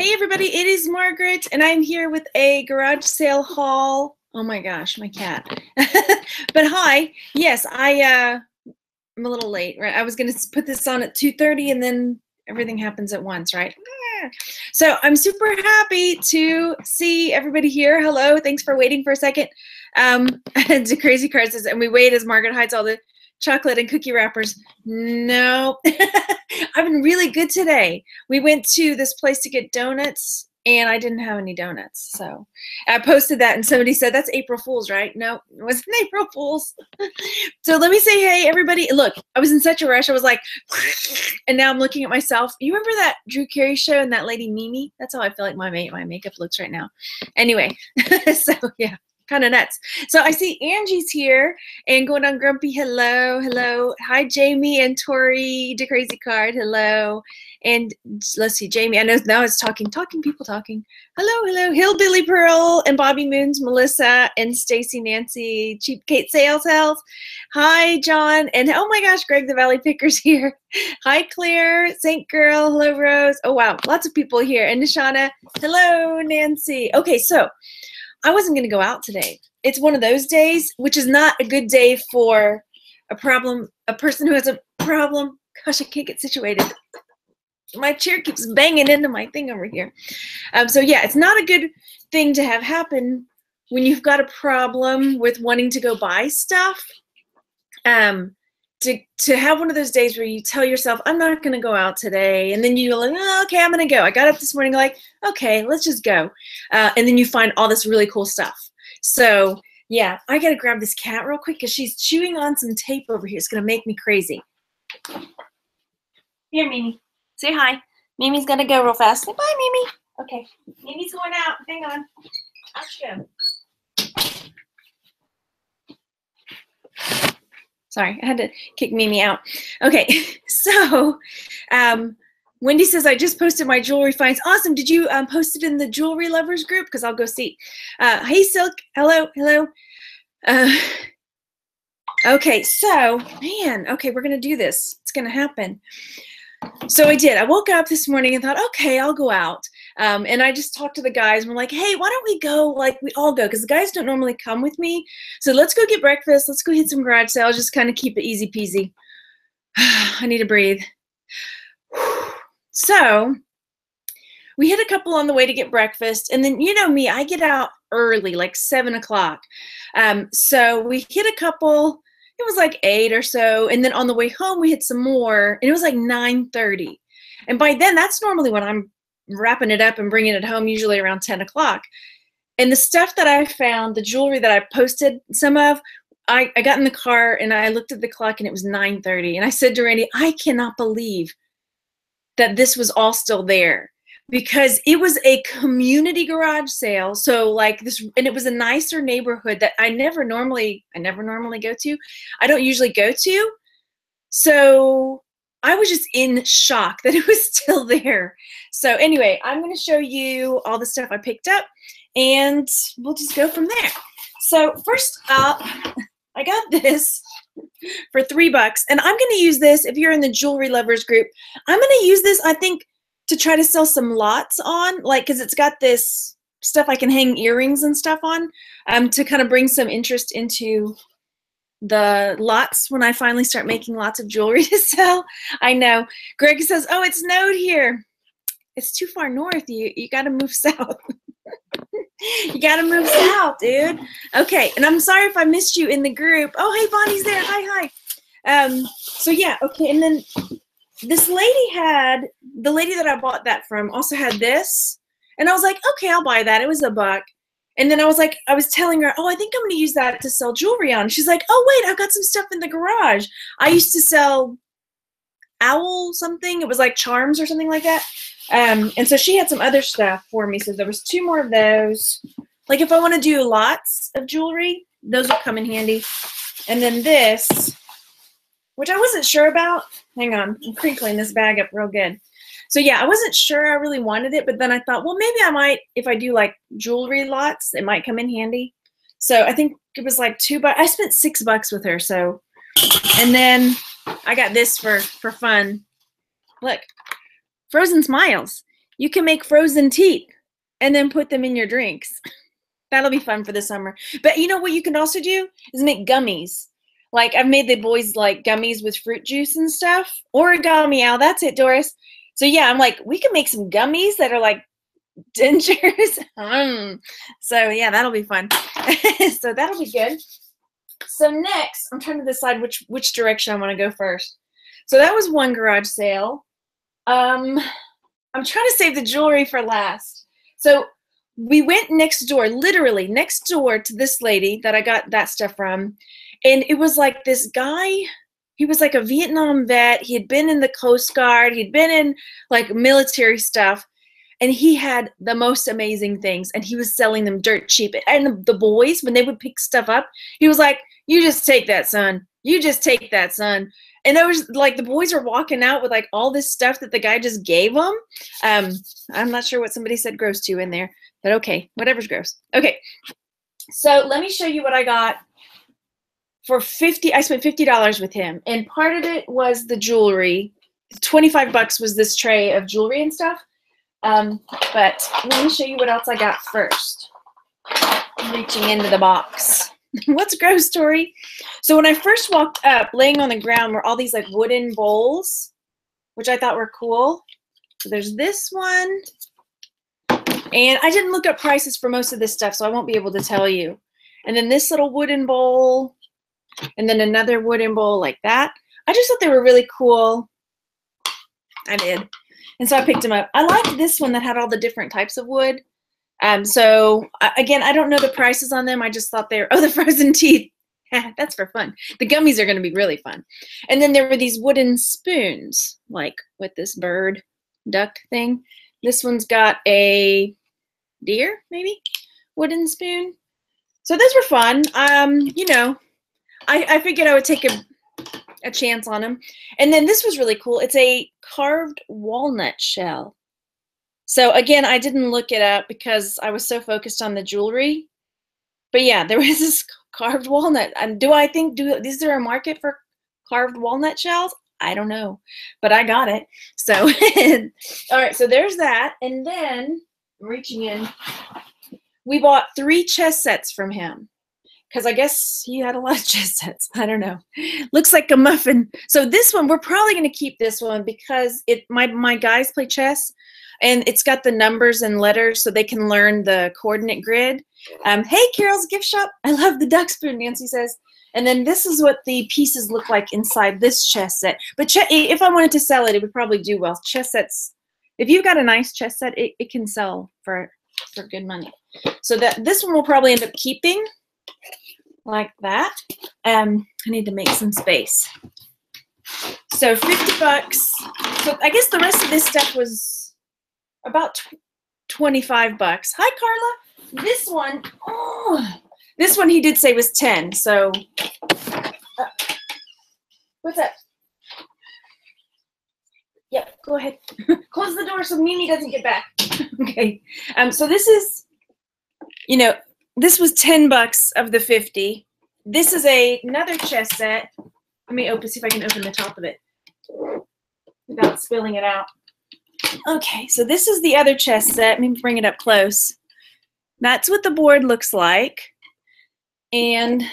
Hey everybody, it is Margaret, and I'm here with a garage sale haul. Oh my gosh, my cat. but hi, yes, I uh I'm a little late, right? I was gonna put this on at 2:30 and then everything happens at once, right? So I'm super happy to see everybody here. Hello, thanks for waiting for a second. Um, to Crazy Card says, and we wait as Margaret hides all the chocolate and cookie wrappers. No, I've been really good today. We went to this place to get donuts and I didn't have any donuts. So I posted that and somebody said, that's April Fool's, right? No, it wasn't April Fool's. so let me say, hey, everybody. Look, I was in such a rush. I was like, and now I'm looking at myself. You remember that Drew Carey show and that lady Mimi? That's how I feel like my, my makeup looks right now. Anyway, so yeah kind of nuts. So I see Angie's here and going on Grumpy. Hello, hello. Hi, Jamie and Tori, the crazy card. Hello. And let's see, Jamie. I know now it's talking, talking people talking. Hello, hello. Hillbilly Pearl and Bobby Moons, Melissa and Stacy Nancy, Cheap Kate Sales Health. Hi, John. And oh my gosh, Greg the Valley Picker's here. Hi, Claire, Saint Girl. Hello, Rose. Oh wow, lots of people here. And Nishana. Hello, Nancy. Okay, so I wasn't going to go out today. It's one of those days, which is not a good day for a problem, a person who has a problem. Gosh, I can't get situated. My chair keeps banging into my thing over here. Um, so yeah, it's not a good thing to have happen when you've got a problem with wanting to go buy stuff. Um, to to have one of those days where you tell yourself i'm not going to go out today and then you're like oh, okay i'm going to go. I got up this morning like okay let's just go uh, and then you find all this really cool stuff. So yeah i gotta grab this cat real quick because she's chewing on some tape over here. It's going to make me crazy. Here mimi. Say hi. Mimi's going to go real fast. Say bye mimi. Okay. Mimi's going out. Hang on. I'll show Sorry, I had to kick Mimi out. Okay, so um, Wendy says, I just posted my jewelry finds. Awesome. Did you um, post it in the jewelry lovers group? Because I'll go see. Uh, hey, Silk. Hello. Hello. Uh, okay, so, man, okay, we're going to do this. It's going to happen. So I did. I woke up this morning and thought, okay, I'll go out. Um, and I just talked to the guys and we're like, hey, why don't we go? Like, we all go because the guys don't normally come with me. So let's go get breakfast. Let's go hit some garage sales. Just kind of keep it easy peasy. I need to breathe. So we hit a couple on the way to get breakfast. And then, you know me, I get out early, like seven o'clock. Um, so we hit a couple. It was like eight or so. And then on the way home, we hit some more. And it was like 9 30. And by then, that's normally when I'm wrapping it up and bringing it home usually around 10 o'clock. And the stuff that I found, the jewelry that I posted some of, I, I got in the car and I looked at the clock and it was 9:30. And I said to Randy, I cannot believe that this was all still there because it was a community garage sale. So like this, and it was a nicer neighborhood that I never normally, I never normally go to. I don't usually go to. So I was just in shock that it was still there. So anyway, I'm going to show you all the stuff I picked up and we'll just go from there. So first up, I got this for three bucks and I'm going to use this if you're in the jewelry lovers group. I'm going to use this, I think, to try to sell some lots on, like, because it's got this stuff I can hang earrings and stuff on um, to kind of bring some interest into the lots when I finally start making lots of jewelry to sell. I know. Greg says, "Oh, it snowed here. It's too far north. You you got to move south. you got to move south, dude." Okay, and I'm sorry if I missed you in the group. Oh, hey, Bonnie's there. Hi, hi. Um, so yeah, okay, and then this lady had the lady that I bought that from also had this, and I was like, okay, I'll buy that. It was a buck. And then I was like, I was telling her, oh, I think I'm going to use that to sell jewelry on. She's like, oh, wait, I've got some stuff in the garage. I used to sell owl something. It was like charms or something like that. Um, and so she had some other stuff for me. So there was two more of those. Like if I want to do lots of jewelry, those will come in handy. And then this, which I wasn't sure about. Hang on, I'm crinkling this bag up real good so yeah, I wasn't sure I really wanted it, but then I thought, well, maybe I might, if I do like jewelry lots, it might come in handy. So I think it was like two bucks. I spent six bucks with her. So, and then I got this for, for fun. Look, Frozen Smiles. you can make frozen teeth and then put them in your drinks. That'll be fun for the summer. But you know what you can also do is make gummies. Like I've made the boys like gummies with fruit juice and stuff. Origami owl. That's it, Doris. So yeah, I'm like, we can make some gummies that are like dentures. mm. So yeah, that'll be fun. so that'll be good. So next, I'm trying to decide which which direction I want to go first. So that was one garage sale. Um, I'm trying to save the jewelry for last. So we went next door, literally next door to this lady that I got that stuff from. And it was like this guy, he was like a Vietnam vet. He had been in the Coast Guard, he'd been in like military stuff. And he had the most amazing things, and he was selling them dirt cheap. And the, boys, when they would pick stuff up, he was like, You just take that, son. You just take that, son and there was like the boys were walking out with like all this stuff that the guy just gave them. Um, I'm not sure what somebody said gross to in there, but okay, whatever's gross. Okay, so let me show you what I got for 50. I spent $50 with him, and part of it was the jewelry. 25 bucks was this tray of jewelry and stuff. Um, but let me show you what else I got first. I'm reaching into the box. What's gross story? So when I first walked up, laying on the ground were all these like wooden bowls, which I thought were cool. So there's this one. And I didn't look up prices for most of this stuff, so I won't be able to tell you. And then this little wooden bowl, and then another wooden bowl like that. I just thought they were really cool. I did. And so I picked them up. I liked this one that had all the different types of wood. Um, so again, I don't know the prices on them. I just thought they were, oh, the frozen teeth. That's for fun. The gummies are going to be really fun. And then there were these wooden spoons, like with this bird duck thing. This one's got a deer, maybe, wooden spoon. So those were fun. Um, you know, I, I figured I would take a, a chance on them. And then this was really cool. It's a carved walnut shell. So again, I didn't look it up because I was so focused on the jewelry. But yeah, there was this carved walnut. And do I think do is there a market for carved walnut shells? I don't know, but I got it. So all right, so there's that. And then reaching in, we bought three chess sets from him because I guess he had a lot of chess sets. I don't know. Looks like a muffin. So this one, we're probably going to keep this one because it my my guys play chess, and it's got the numbers and letters so they can learn the coordinate grid. Um, hey, Carol's gift shop. I love the duck spoon, Nancy says. And then this is what the pieces look like inside this chess set. But ch if I wanted to sell it, it would probably do well. Chess sets, if you've got a nice chess set, it, it can sell for, for good money. So that this one will probably end up keeping like that. Um, I need to make some space. So 50 bucks. So I guess the rest of this stuff was about 25 bucks. Hi, Carla. This one, oh, this one he did say was 10. So, uh, what's that? Yep, go ahead. Close the door so Mimi doesn't get back. okay. Um, so this is, you know, this was 10 bucks of the 50. This is a another chess set. Let me open, see if I can open the top of it without spilling it out. Okay, so this is the other chess set. Let me bring it up close. That's what the board looks like. And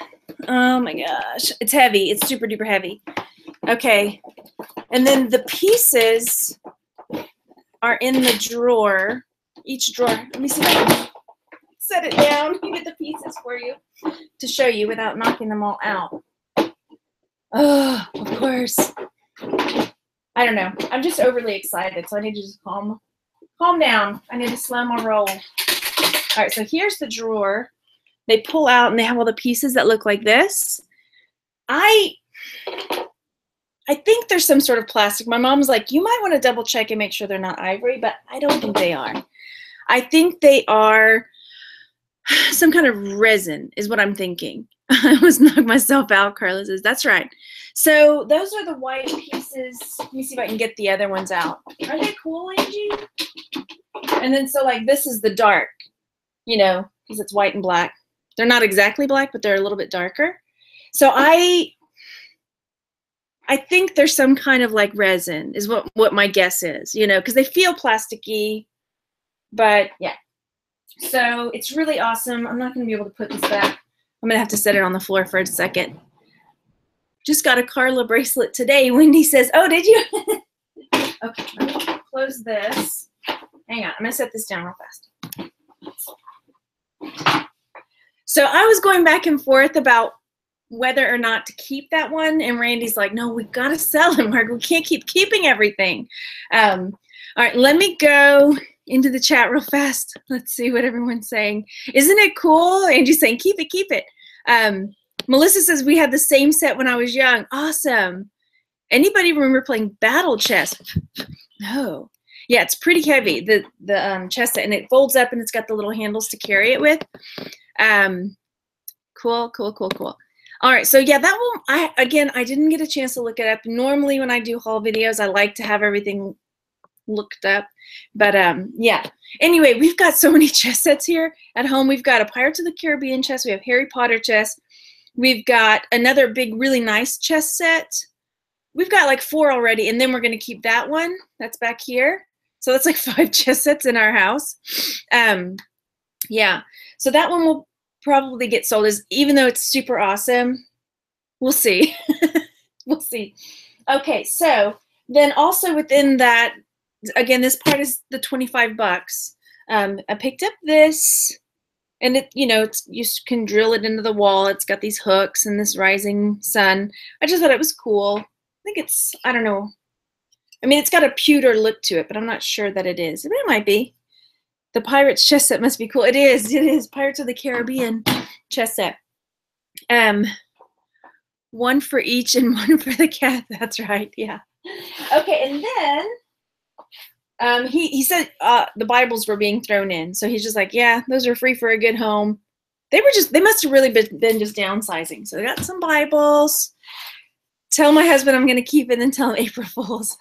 oh my gosh, it's heavy. It's super duper heavy. Okay, and then the pieces are in the drawer. Each drawer. Let me see if I can set it down. Get the pieces for you to show you without knocking them all out. Oh, of course. I don't know. I'm just overly excited, so I need to just calm calm down. I need to slow my roll. All right, so here's the drawer. They pull out and they have all the pieces that look like this. I I think there's some sort of plastic. My mom's like, you might want to double check and make sure they're not ivory, but I don't think they are. I think they are some kind of resin, is what I'm thinking. I was knocked myself out, Carla says. That's right. So those are the white pieces. Let me see if I can get the other ones out. Are they cool, Angie? And then so like this is the dark, you know, because it's white and black. They're not exactly black, but they're a little bit darker. So I I think there's some kind of like resin is what what my guess is, you know, because they feel plasticky. But yeah. So it's really awesome. I'm not going to be able to put this back. I'm going to have to set it on the floor for a second. Just got a Carla bracelet today. Wendy says, Oh, did you? okay, close this. Hang on. I'm going to set this down real fast. So I was going back and forth about whether or not to keep that one. And Randy's like, no, we've got to sell it, Mark. We can't keep keeping everything. Um, all right, let me go into the chat real fast. Let's see what everyone's saying. Isn't it cool? Angie's saying, keep it, keep it. Um, Melissa says, we had the same set when I was young. Awesome. Anybody remember playing battle chess? No. Yeah, it's pretty heavy, the, the um, chess set, and it folds up and it's got the little handles to carry it with. Um, cool, cool, cool, cool. All right, so yeah, that one, I again, I didn't get a chance to look it up. Normally when I do haul videos, I like to have everything looked up. But um, yeah. Anyway, we've got so many chess sets here at home. We've got a Pirates of the Caribbean chess. We have Harry Potter chess. We've got another big, really nice chess set. We've got like four already, and then we're going to keep that one. That's back here. So that's like five chess sets in our house. Um, yeah. So that one will probably get sold as even though it's super awesome. We'll see. we'll see. Okay, so then also within that, again, this part is the 25 bucks. Um, I picked up this and it, you know, it's, you can drill it into the wall. It's got these hooks and this rising sun. I just thought it was cool. I think it's, I don't know, I mean, it's got a pewter look to it, but I'm not sure that it is. It might be. The Pirates chess set must be cool. It is. It is. Pirates of the Caribbean chess set. Um, one for each and one for the cat. That's right. Yeah. Okay, and then um, he he said uh, the Bibles were being thrown in, so he's just like, yeah, those are free for a good home. They were just they must have really been, been just downsizing. So they got some Bibles. Tell my husband I'm going to keep it, and tell April Fools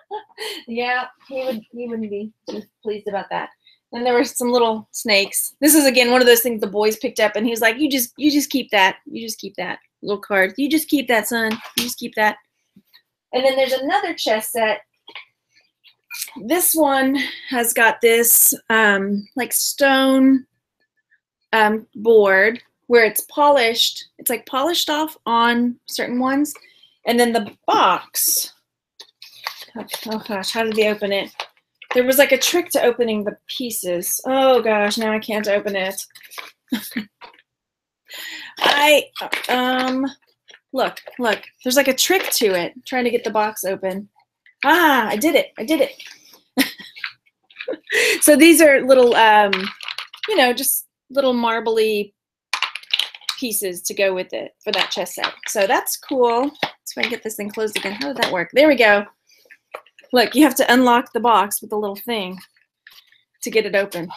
yeah, he would he wouldn't be pleased about that. And there were some little snakes. This is again one of those things the boys picked up, and he was like, "You just you just keep that. You just keep that little card. You just keep that, son. You just keep that." And then there's another chess set. This one has got this um, like stone um, board where it's polished. It's like polished off on certain ones, and then the box Oh gosh, how did they open it? There was like a trick to opening the pieces. Oh gosh, now I can't open it. I, um, look, look, there's like a trick to it, trying to get the box open. Ah, I did it, I did it. so these are little, um, you know, just little marbly pieces to go with it for that chess set. So that's cool. So I can get this thing closed again. How did that work? There we go. Look, you have to unlock the box with the little thing to get it open.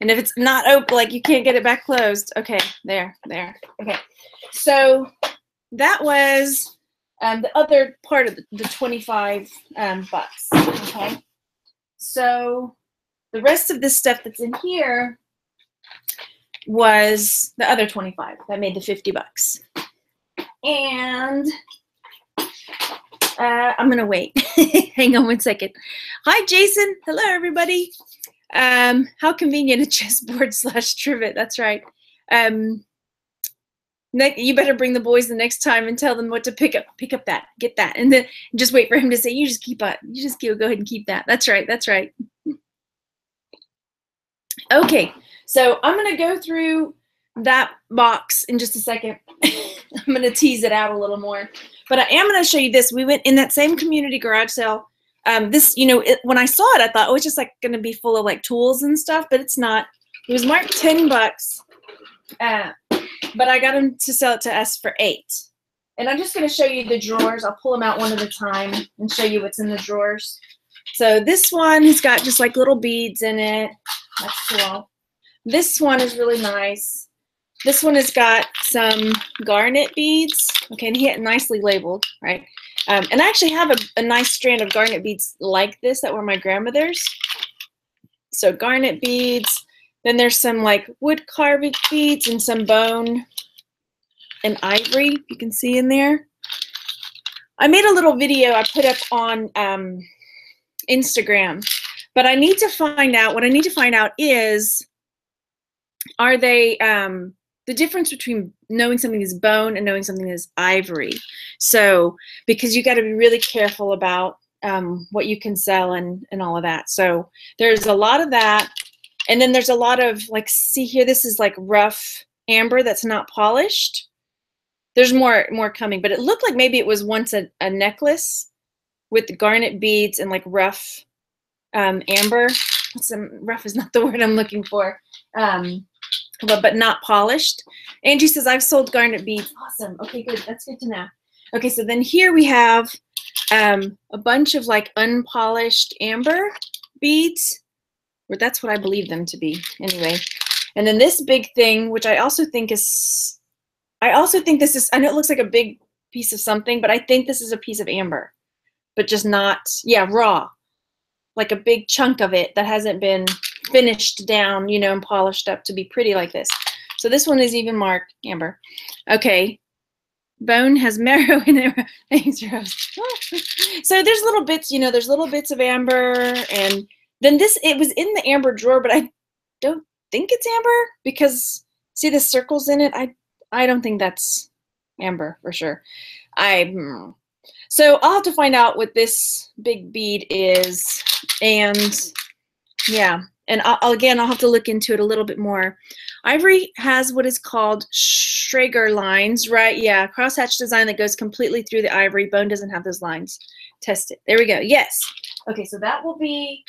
And if it's not open, like you can't get it back closed. Okay, there, there. Okay. So that was um, the other part of the, the 25 um, bucks. Okay. So the rest of this stuff that's in here was the other 25 that made the 50 bucks. And uh, I'm gonna wait. Hang on one second. Hi, Jason. Hello, everybody. Um, how convenient a chessboard slash trivet. That's right. Um, you better bring the boys the next time and tell them what to pick up. Pick up that. Get that, and then just wait for him to say, "You just keep up. You just go ahead and keep that." That's right. That's right. Okay, so I'm gonna go through that box in just a second. I'm going to tease it out a little more. But I am going to show you this. We went in that same community garage sale. Um, this, you know, it, when I saw it, I thought, oh, it's just like going to be full of like tools and stuff, but it's not. It was marked 10 bucks, uh, but I got them to sell it to us for eight. And I'm just going to show you the drawers. I'll pull them out one at a time and show you what's in the drawers. So this one has got just like little beads in it. That's cool. This one is really nice. This one has got some garnet beads. Okay, and he had nicely labeled, right? Um, and I actually have a, a nice strand of garnet beads like this that were my grandmother's. So garnet beads. Then there's some like wood carving beads and some bone and ivory you can see in there. I made a little video I put up on um, Instagram but I need to find out, what I need to find out is, are they, um, the difference between knowing something is bone and knowing something is ivory. So, because you got to be really careful about um, what you can sell and, and all of that. So there's a lot of that. And then there's a lot of like, see here, this is like rough amber that's not polished. There's more more coming, but it looked like maybe it was once a, a necklace with garnet beads and like rough um, amber. Some rough is not the word I'm looking for. Um, but, but not polished. Angie says, I've sold garnet beads. Awesome. Okay, good. That's good to know. Okay, so then here we have um, a bunch of like unpolished amber beads. Or that's what I believe them to be anyway. And then this big thing, which I also think is, I also think this is, I know it looks like a big piece of something, but I think this is a piece of amber, but just not, yeah, raw. Like a big chunk of it that hasn't been finished down, you know, and polished up to be pretty like this. So this one is even marked amber. Okay. Bone has marrow in it. Thanks, Rose. so there's little bits, you know, there's little bits of amber. And then this, it was in the amber drawer, but I don't think it's amber because see the circles in it? I, I don't think that's amber for sure. I, hmm. so I'll have to find out what this big bead is. And yeah, and I'll, again, I'll have to look into it a little bit more. Ivory has what is called Schreger lines, right? Yeah, crosshatch design that goes completely through the ivory. Bone doesn't have those lines. Test it. There we go. Yes. Okay, so that will be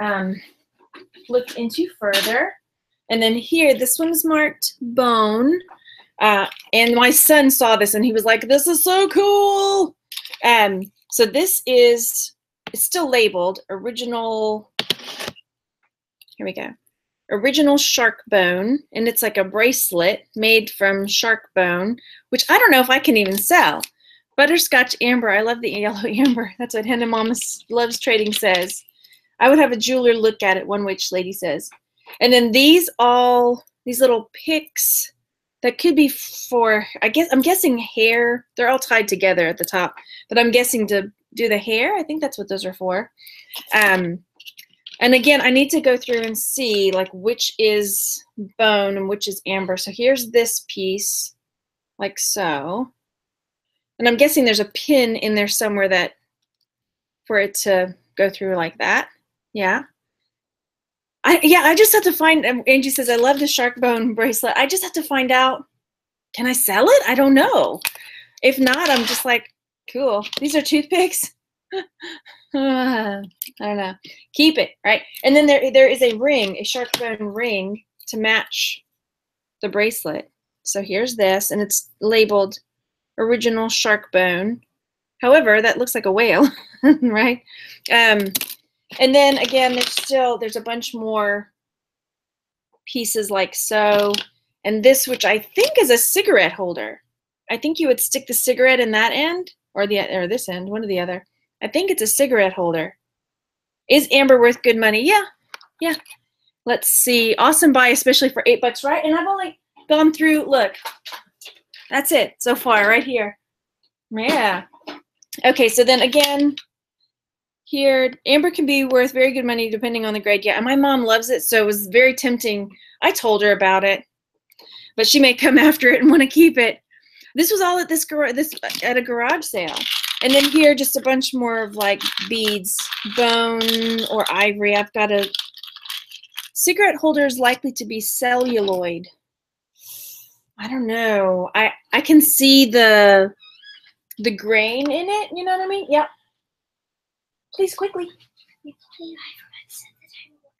um, looked into further. And then here, this one's marked bone. Uh, and my son saw this and he was like, this is so cool. Um, so this is, it's still labeled original here we go. Original shark bone, and it's like a bracelet made from shark bone, which I don't know if I can even sell. Butterscotch amber. I love the yellow amber. That's what Henna Mama Loves Trading says. I would have a jeweler look at it, one witch lady says. And then these all, these little picks that could be for, I guess, I'm guessing hair. They're all tied together at the top, but I'm guessing to do the hair. I think that's what those are for. Um, and again, I need to go through and see like which is bone and which is amber. So here's this piece, like so. And I'm guessing there's a pin in there somewhere that for it to go through like that. Yeah. I yeah, I just have to find um, Angie says I love the shark bone bracelet. I just have to find out can I sell it? I don't know. If not, I'm just like, cool. These are toothpicks. I don't know. Keep it, right? And then there there is a ring, a shark bone ring to match the bracelet. So here's this, and it's labeled original shark bone. However, that looks like a whale, right? Um, and then again, there's still there's a bunch more pieces like so, and this, which I think is a cigarette holder. I think you would stick the cigarette in that end or the or this end, one or the other. I think it's a cigarette holder. Is amber worth good money? Yeah, yeah. Let's see. Awesome buy, especially for eight bucks, right? And I've only gone through, look, that's it so far right here. Yeah. Okay, so then again, here, amber can be worth very good money depending on the grade. Yeah, and my mom loves it, so it was very tempting. I told her about it, but she may come after it and want to keep it. This was all at this garage, this at a garage sale. And then here, just a bunch more of like beads, bone or ivory. I've got a cigarette holder is likely to be celluloid. I don't know. I I can see the the grain in it. You know what I mean? Yep. Please quickly.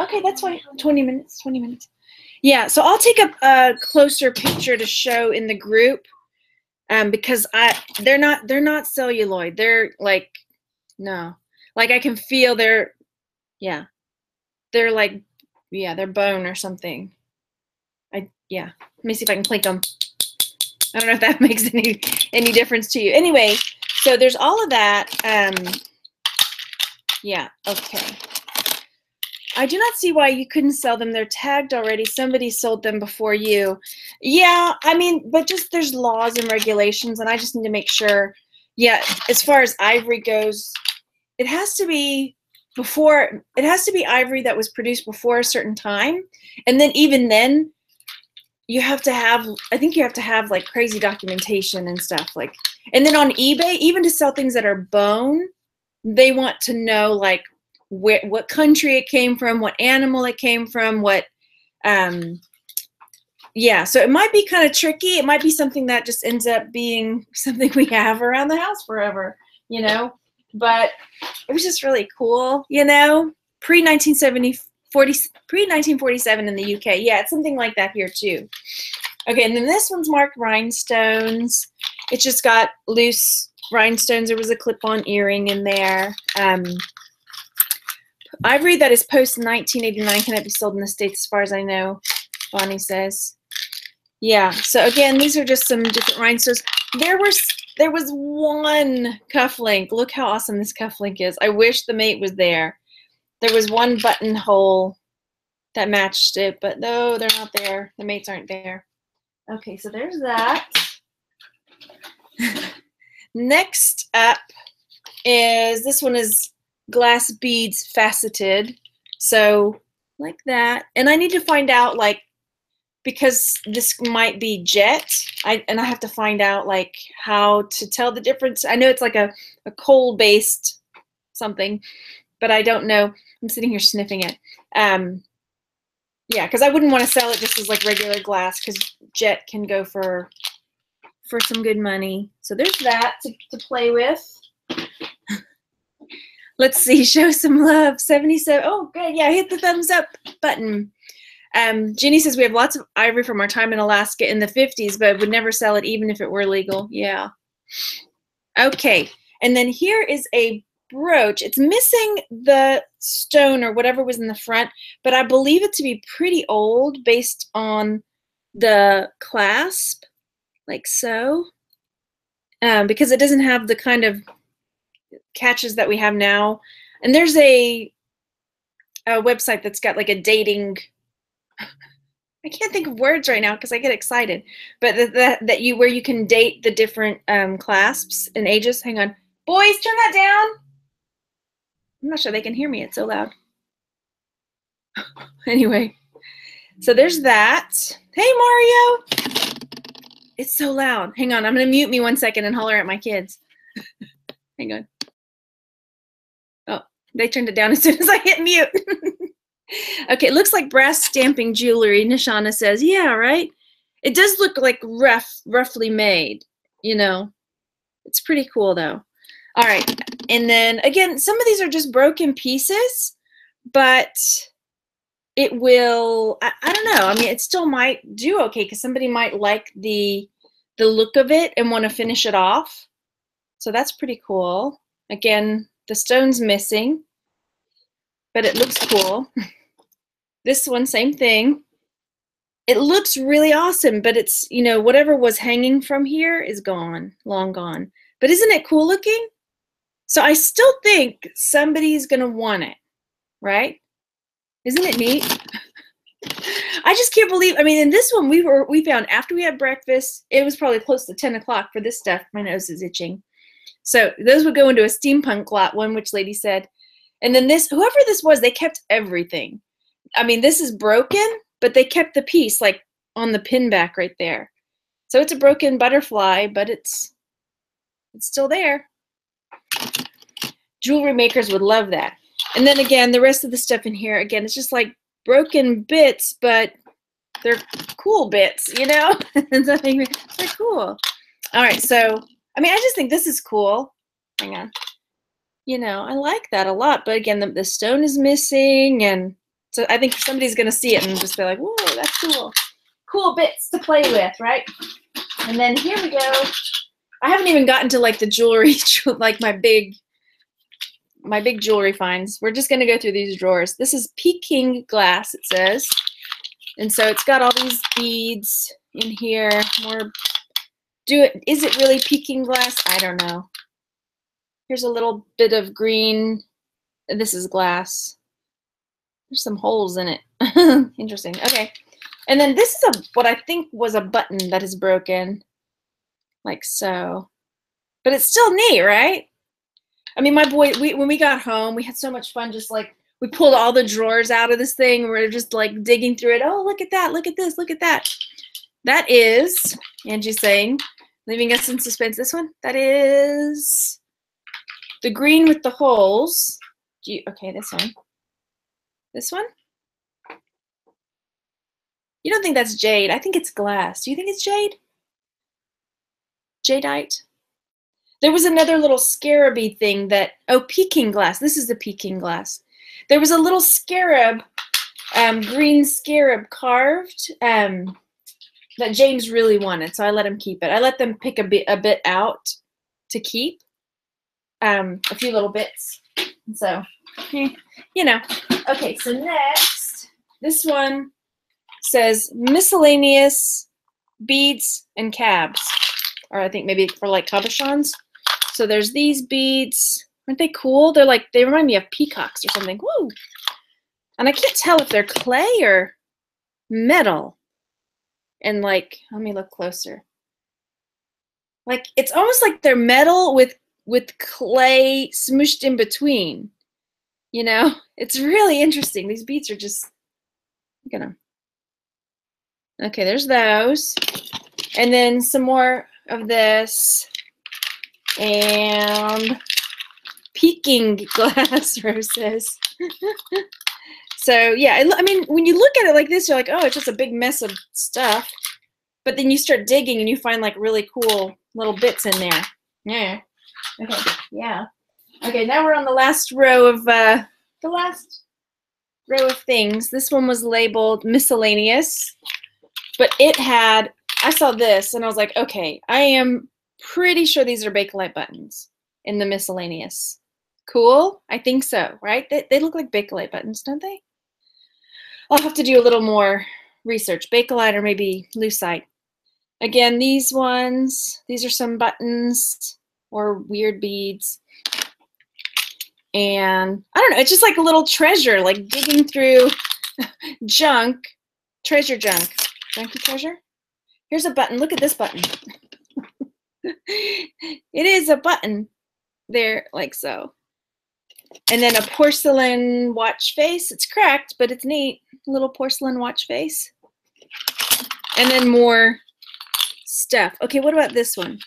Okay, that's fine. 20 minutes. 20 minutes. Yeah, so I'll take a, a closer picture to show in the group um, because I they're not they're not celluloid. They're like no, like I can feel their yeah, they're like yeah they're bone or something. I yeah. Let me see if I can clink them. I don't know if that makes any any difference to you. Anyway, so there's all of that. Um, yeah. Okay. I do not see why you couldn't sell them. They're tagged already. Somebody sold them before you. Yeah, I mean, but just there's laws and regulations, and I just need to make sure. Yeah, as far as ivory goes, it has to be before it has to be ivory that was produced before a certain time and then even then you have to have i think you have to have like crazy documentation and stuff like and then on ebay even to sell things that are bone they want to know like where, what country it came from what animal it came from what um yeah so it might be kind of tricky it might be something that just ends up being something we have around the house forever you know but it was just really cool, you know, pre 1970, 40, pre 1947 in the UK. Yeah, it's something like that here too. Okay, and then this one's marked rhinestones. It just got loose rhinestones. There was a clip-on earring in there. Um, ivory that is post 1989 cannot be sold in the States as far as I know, Bonnie says. Yeah, so again, these are just some different rhinestones. There were there was one cufflink. Look how awesome this cufflink is. I wish the mate was there. There was one buttonhole that matched it, but no, they're not there. The mates aren't there. Okay, so there's that. Next up is this one is glass beads faceted. So like that. And I need to find out like because this might be jet I, and I have to find out like how to tell the difference. I know it's like a, a coal based something, but I don't know. I'm sitting here sniffing it. Um, yeah, because I wouldn't want to sell it just as like regular glass because jet can go for for some good money. So there's that to, to play with. Let's see, show some love. 77. Oh, good. Yeah, hit the thumbs up button. Um, Ginny says we have lots of ivory from our time in Alaska in the 50s, but would never sell it even if it were legal. Yeah. Okay. And then here is a brooch. It's missing the stone or whatever was in the front, but I believe it to be pretty old based on the clasp, like so. Um, because it doesn't have the kind of catches that we have now. And there's a, a website that's got like a dating I can't think of words right now because I get excited. But that, that you where you can date the different um, clasps and ages. Hang on, boys, turn that down. I'm not sure they can hear me. It's so loud. anyway, so there's that. Hey Mario, it's so loud. Hang on, I'm gonna mute me one second and holler at my kids. Hang on. Oh, they turned it down as soon as I hit mute. okay, it looks like brass stamping jewelry. Nishana says, yeah, right? It does look like rough, roughly made, you know. It's pretty cool though. All right, and then again, some of these are just broken pieces, but it will, I, I don't know. I mean, it still might do okay because somebody might like the the look of it and want to finish it off. So that's pretty cool. Again, the stone's missing, but it looks cool. This one, same thing. It looks really awesome, but it's, you know, whatever was hanging from here is gone, long gone. But isn't it cool looking? So I still think somebody's to want it, right? Isn't it neat? I just can't believe. I mean, in this one, we were we found after we had breakfast, it was probably close to ten o'clock for this stuff. My nose is itching. So those would go into a steampunk lot. One which lady said, and then this whoever this was, they kept everything. I mean, this is broken, but they kept the piece like on the pin back right there. So it's a broken butterfly, but it's it's still there. Jewelry makers would love that. And then again, the rest of the stuff in here, again, it's just like broken bits, but they're cool bits, you know? they're cool. All right, so, I mean, I just think this is cool. Hang on. You know, I like that a lot. But again, the, the stone is missing and so I think somebody's going to see it and just be like, whoa, that's cool. Cool bits to play with, right? And then here we go. I haven't even gotten to like the jewelry, like my big, my big jewelry finds. We're just going to go through these drawers. This is Peking glass, it says. And so it's got all these beads in here. More, do it, is it really Peking glass? I don't know. Here's a little bit of green. This is glass. There's some holes in it. Interesting. Okay. And then this is a what I think was a button that is broken. Like so. But it's still neat, right? I mean, my boy, we when we got home, we had so much fun. Just like we pulled all the drawers out of this thing. We are just like digging through it. Oh, look at that! Look at this! Look at that! That is Angie's saying, leaving us in suspense. This one. That is the green with the holes. Do you, okay, this one. This one. You don't think that's jade? I think it's glass. Do you think it's jade? Jadeite. There was another little scaraby thing that, oh, Peking glass. This is the Peking glass. There was a little scarab, um, green scarab carved um, that James really wanted, so I let him keep it. I let them pick a bit, a bit out to keep, um, a few little bits. So, you know. Okay, so next, this one says miscellaneous beads and cabs, or I think maybe for like cabochons. So there's these beads. Aren't they cool? They're like, they remind me of peacocks or something. Woo! And I can't tell if they're clay or metal. And like, let me look closer. Like, it's almost like they're metal with with clay smooshed in between. You know, it's really interesting. These beads are just, you know. Okay, there's those. And then some more of this and Peking glass roses. so yeah, I, I mean, when you look at it like this, you're like, oh, it's just a big mess of stuff. But then you start digging and you find like really cool little bits in there. Yeah. Okay. Yeah. Okay. Now we're on the last row of uh, the last row of things. This one was labeled miscellaneous, but it had. I saw this and I was like, okay, I am pretty sure these are Bakelite buttons in the miscellaneous. Cool? I think so, right? They, they look like Bakelite buttons, don't they? I'll have to do a little more research. Bakelite or maybe Lucite. Again, these ones, these are some buttons or weird beads. And I don't know, it's just like a little treasure, like digging through junk, treasure junk. Junky treasure? Here's a button. Look at this button. it is a button there like so. And then a porcelain watch face. It's cracked, but it's neat. Little porcelain watch face. And then more stuff. Okay, what about this one?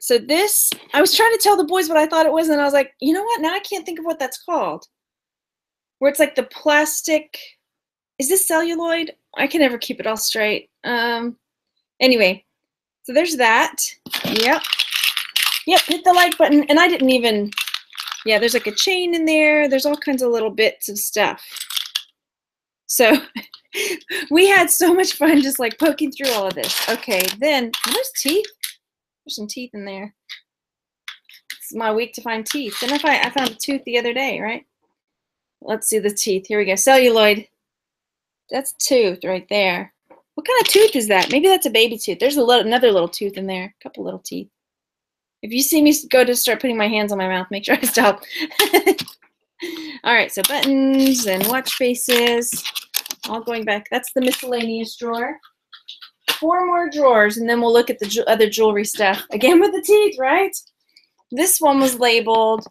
So this, I was trying to tell the boys what I thought it was, and I was like, you know what? Now I can't think of what that's called. Where it's like the plastic. Is this celluloid? I can never keep it all straight. Um. Anyway, so there's that. Yep. Yep, hit the like button. And I didn't even, yeah, there's like a chain in there. There's all kinds of little bits of stuff. So we had so much fun just like poking through all of this. Okay, then, there's teeth. There's some teeth in there. It's my week to find teeth. Then if I, I found a tooth the other day, right? Let's see the teeth. Here we go. Celluloid. That's tooth right there. What kind of tooth is that? Maybe that's a baby tooth. There's a little, another little tooth in there. A couple little teeth. If you see me go to start putting my hands on my mouth, make sure I stop. all right, so buttons and watch faces. All going back. That's the miscellaneous drawer. Four more drawers, and then we'll look at the other jewelry stuff. Again with the teeth, right? This one was labeled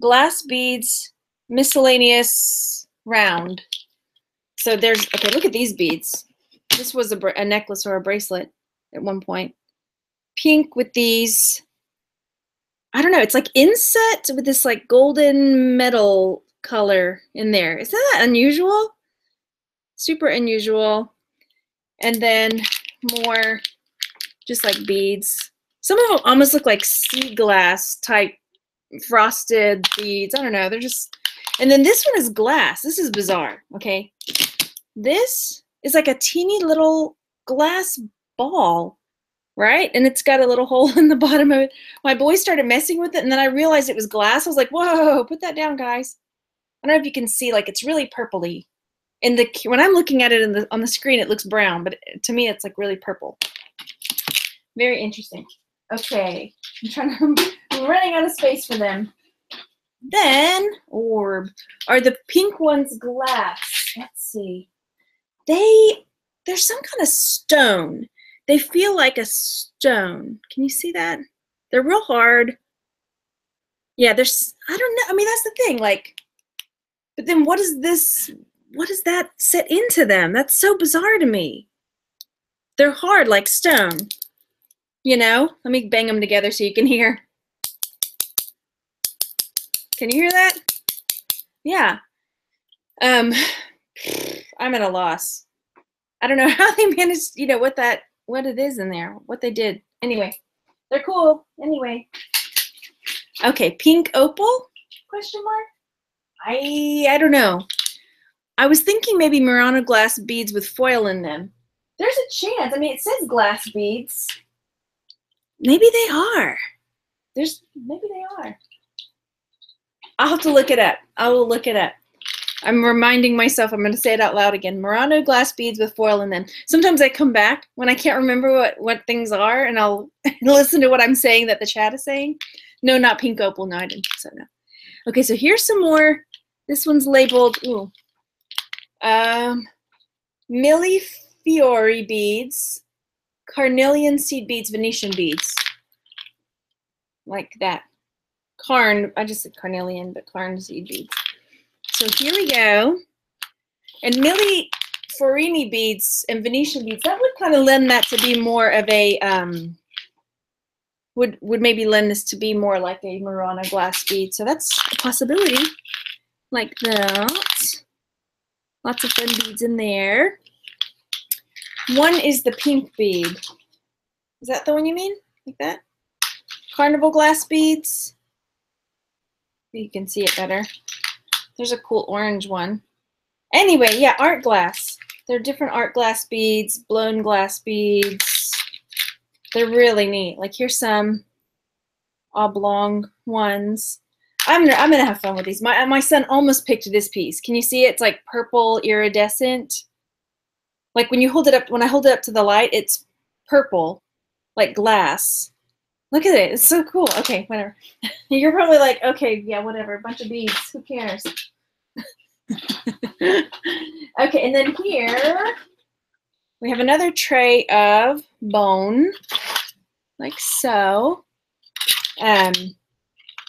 glass beads, miscellaneous round. So there's, okay, look at these beads. This was a, a necklace or a bracelet at one point. Pink with these, I don't know, it's like inset with this like golden metal color in there. Isn't that unusual? Super unusual. And then more just like beads. Some of them almost look like sea glass type frosted beads. I don't know. They're just, and then this one is glass. This is bizarre. Okay. This is like a teeny little glass ball, right? And it's got a little hole in the bottom of it. My boy started messing with it, and then I realized it was glass. I was like, whoa, put that down, guys. I don't know if you can see, like it's really purpley. In the when I'm looking at it in the on the screen, it looks brown, but to me, it's like really purple. Very interesting. Okay, I'm trying to. I'm running out of space for them. Then orb are the pink ones glass. Let's see they they're some kind of stone. They feel like a stone. Can you see that? They're real hard. yeah, there's, I don't know. I mean, that's the thing. Like, but then what is this? What does that set into them? That's so bizarre to me. They're hard like stone. You know? Let me bang them together so you can hear. Can you hear that? Yeah. Um, I'm at a loss. I don't know how they managed, you know, what that, what it is in there, what they did. Anyway, they're cool. Anyway. Okay, pink opal? Question mark. I I don't know. I was thinking maybe Murano glass beads with foil in them. There's a chance. I mean, it says glass beads. Maybe they are. There's maybe they are. I'll have to look it up. I will look it up. I'm reminding myself, I'm going to say it out loud again. Murano glass beads with foil in them. Sometimes I come back when I can't remember what, what things are and I'll listen to what I'm saying that the chat is saying. No, not pink opal. No, I didn't. So no. Okay, so here's some more. This one's labeled, ooh, um, Millefiori beads, carnelian seed beads, Venetian beads. Like that. Carn, I just said carnelian, but carn seed beads. So here we go. And Millie Forini beads and Venetian beads, that would kind of lend that to be more of a, um, would, would maybe lend this to be more like a Murano glass bead. So that's a possibility. Like that. Lots of fun beads in there. One is the pink bead. Is that the one you mean? Like that? Carnival glass beads. You can see it better. There's a cool orange one. Anyway, yeah, art glass. They're different art glass beads, blown glass beads. They're really neat. Like here's some oblong ones. I'm gonna, I'm gonna have fun with these. My my son almost picked this piece. Can you see it? It's like purple iridescent. Like when you hold it up, when I hold it up to the light, it's purple, like glass. Look at it. It's so cool. Okay, whatever. You're probably like, okay, yeah, whatever. A bunch of beads. Who cares? okay, and then here we have another tray of bone, like so. Um,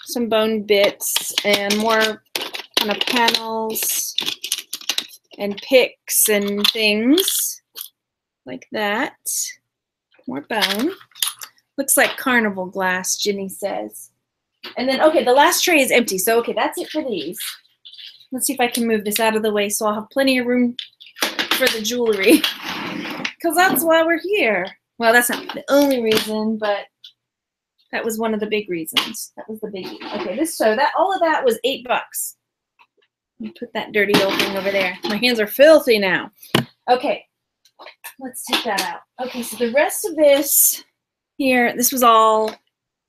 some bone bits and more kind of panels and picks and things like that. More bone. Looks like carnival glass, Ginny says. And then, okay, the last tray is empty. So, okay, that's it for these. Let's see if I can move this out of the way so I'll have plenty of room for the jewelry. Because that's why we're here. Well, that's not the only reason, but that was one of the big reasons. That was the biggie. Okay, this so that all of that was eight bucks. Put that dirty old thing over there. My hands are filthy now. Okay, let's take that out. Okay, so the rest of this here, this was all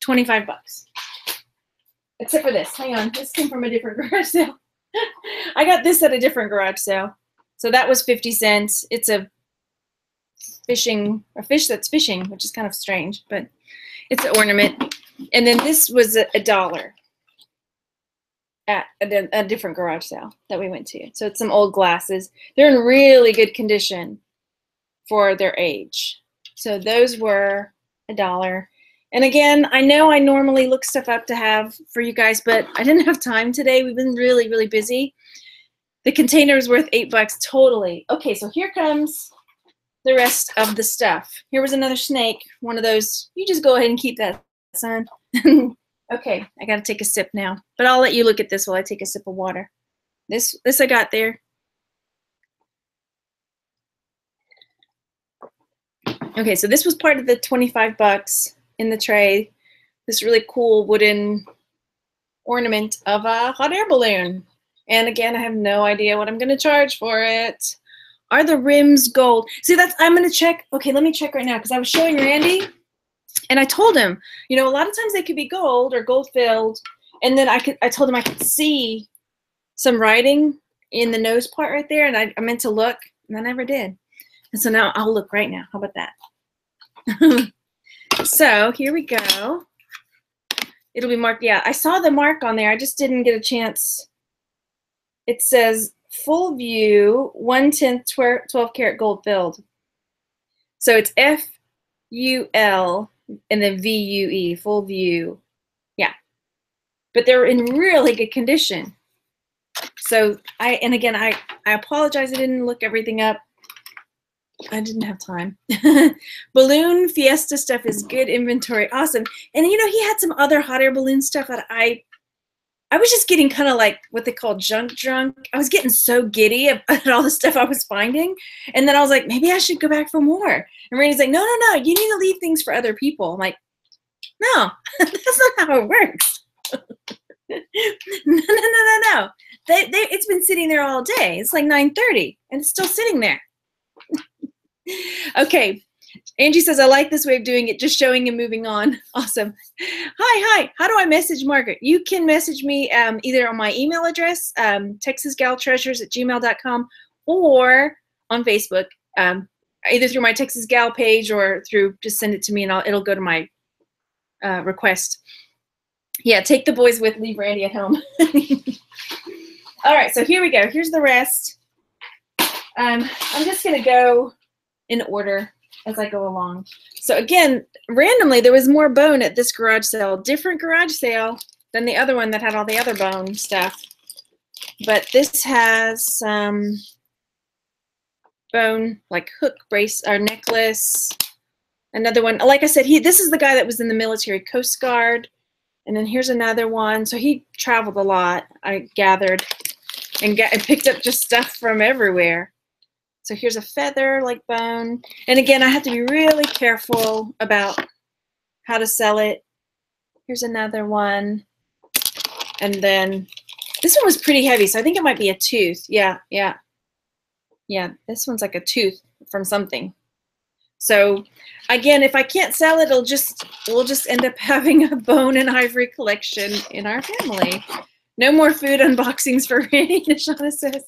25 bucks. Except for this. Hang on. This came from a different garage sale. I got this at a different garage sale. So that was 50 cents. It's a fishing, a fish that's fishing, which is kind of strange, but it's an ornament. And then this was a, a dollar at a, a, different garage sale that we went to. So it's some old glasses. They're in really good condition for their age. So those were a dollar. And again, I know I normally look stuff up to have for you guys, but I didn't have time today. We've been really, really busy. The container is worth eight bucks totally. Okay, so here comes the rest of the stuff. Here was another snake, one of those. You just go ahead and keep that, son. okay, I gotta take a sip now, but I'll let you look at this while I take a sip of water. This, this I got there. Okay, so this was part of the 25 bucks in the tray. This really cool wooden ornament of a hot air balloon. And again, I have no idea what I'm going to charge for it. Are the rims gold? See, that's, I'm going to check. Okay, let me check right now because I was showing Randy and I told him, you know, a lot of times they could be gold or gold filled. And then I could, I told him I could see some writing in the nose part right there. And I, I meant to look and I never did. And so now I'll look right now. How about that? so here we go. It'll be marked. Yeah, I saw the mark on there. I just didn't get a chance. It says Ful-Vue, 1 10th 12 karat gold filled. So it's F U L and then V U E, Ful-Vue. Yeah. but they're in really good condition. So I, and again, I, I apologize. I didn't look everything up. I didn't have time. balloon Fiesta stuff is good inventory. Awesome. And you know, he had some other hot air balloon stuff that I I was just getting kind of like what they call junk drunk. I was getting so giddy at all the stuff I was finding. And then I was like, maybe I should go back for more. And Randy's like, no, no, no, you need to leave things for other people. I'm like, no, that's not how it works. no, no, no, no, no. They, they, it's been sitting there all day. It's like 9.30 and it's still sitting there. okay, Angie says, I like this way of doing it, just showing and moving on. Awesome. Hi, hi. How do I message Margaret? You can message me um, either on my email address, um, texasgaltreasures at gmail.com, or on Facebook, um, either through my Texas Gal page or through just send it to me and I'll, it'll go to my uh, request. Yeah, take the boys with, leave Randy at home. All right, so here we go. Here's the rest. Um, I'm just going to go in order as I go along. So again, randomly, there was more bone at this garage sale, different garage sale than the other one that had all the other bone stuff. But this has some um, bone, like hook brace or necklace. Another one, like I said, he this is the guy that was in the military Coast Guard. And then here's another one. So he traveled a lot, I gathered, and, get, and picked up just stuff from everywhere. So here's a feather like bone. And again, I have to be really careful about how to sell it. Here's another one. And then this one was pretty heavy, so I think it might be a tooth. Yeah, yeah. Yeah, this one's like a tooth from something. So again, if I can't sell it, it'll just we'll just end up having a bone and ivory collection in our family. No more food unboxings for Randy. Nishana says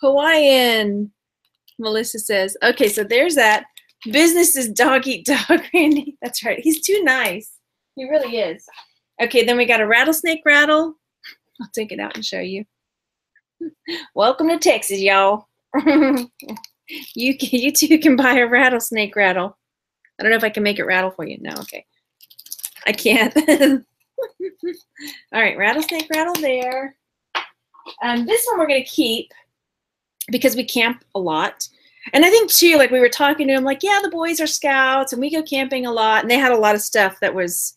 Hawaiian. Melissa says, okay, so there's that. Business is dog eat dog, Randy. That's right. He's too nice. He really is. Okay, then we got a rattlesnake rattle. I'll take it out and show you. Welcome to Texas, y'all. you you too can buy a rattlesnake rattle. I don't know if I can make it rattle for you. No, okay. I can't. All right, rattlesnake rattle there. Um, this one we're going to keep because we camp a lot. And I think too, like we were talking to him, like, yeah, the boys are scouts and we go camping a lot. And they had a lot of stuff that was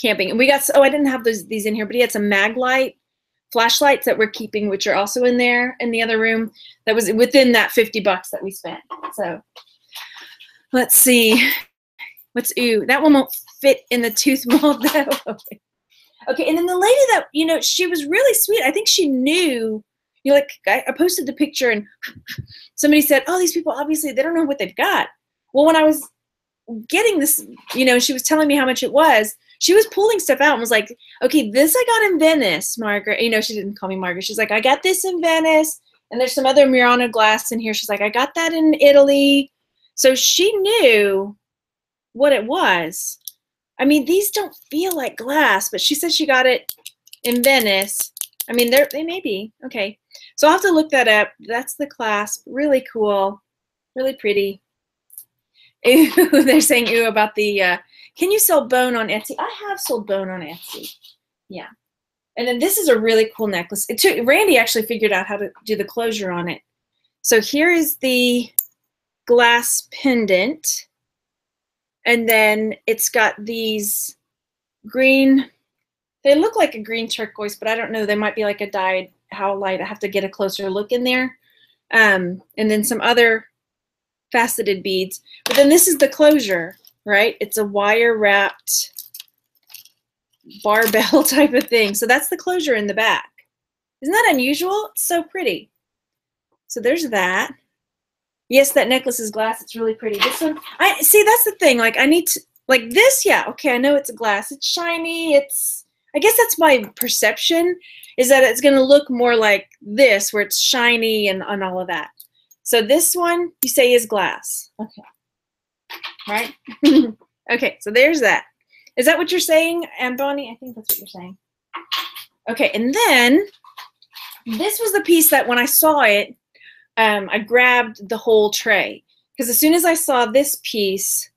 camping. And we got, oh, I didn't have those, these in here, but he had some mag light flashlights that we're keeping, which are also in there in the other room. That was within that 50 bucks that we spent. So let's see. What's ooh? That one won't fit in the tooth mold though. okay. And then the lady that, you know, she was really sweet. I think she knew you like I, I posted the picture and somebody said, "Oh, these people obviously they don't know what they've got." Well, when I was getting this, you know, she was telling me how much it was. She was pulling stuff out and was like, "Okay, this I got in Venice, Margaret." You know, she didn't call me Margaret. She's like, "I got this in Venice." And there's some other Murano glass in here. She's like, I got that in Italy. So she knew what it was. I mean, these don't feel like glass, but she said she got it in Venice. I mean, they they may be. Okay. So I'll have to look that up. That's the clasp. Really cool. Really pretty. They're saying ew about the, uh, can you sell bone on Etsy? I have sold bone on Etsy. Yeah. And then this is a really cool necklace. It took, Randy actually figured out how to do the closure on it. So here is the glass pendant. And then it's got these green, they look like a green turquoise, but I don't know. They might be like a dyed howlite. I have to get a closer look in there. Um, and then some other faceted beads. But then this is the closure, right? It's a wire wrapped barbell type of thing. So that's the closure in the back. Isn't that unusual? It's so pretty. So there's that. Yes, that necklace is glass. It's really pretty. This one, I see. That's the thing. Like I need to like this. Yeah. Okay. I know it's a glass. It's shiny. It's. I guess that's my perception is that it's going to look more like this, where it's shiny and, and all of that. So this one you say is glass. Okay. Right? okay, so there's that. Is that what you're saying, Bonnie? I think that's what you're saying. Okay, and then this was the piece that when I saw it, um, I grabbed the whole tray. Because as soon as I saw this piece,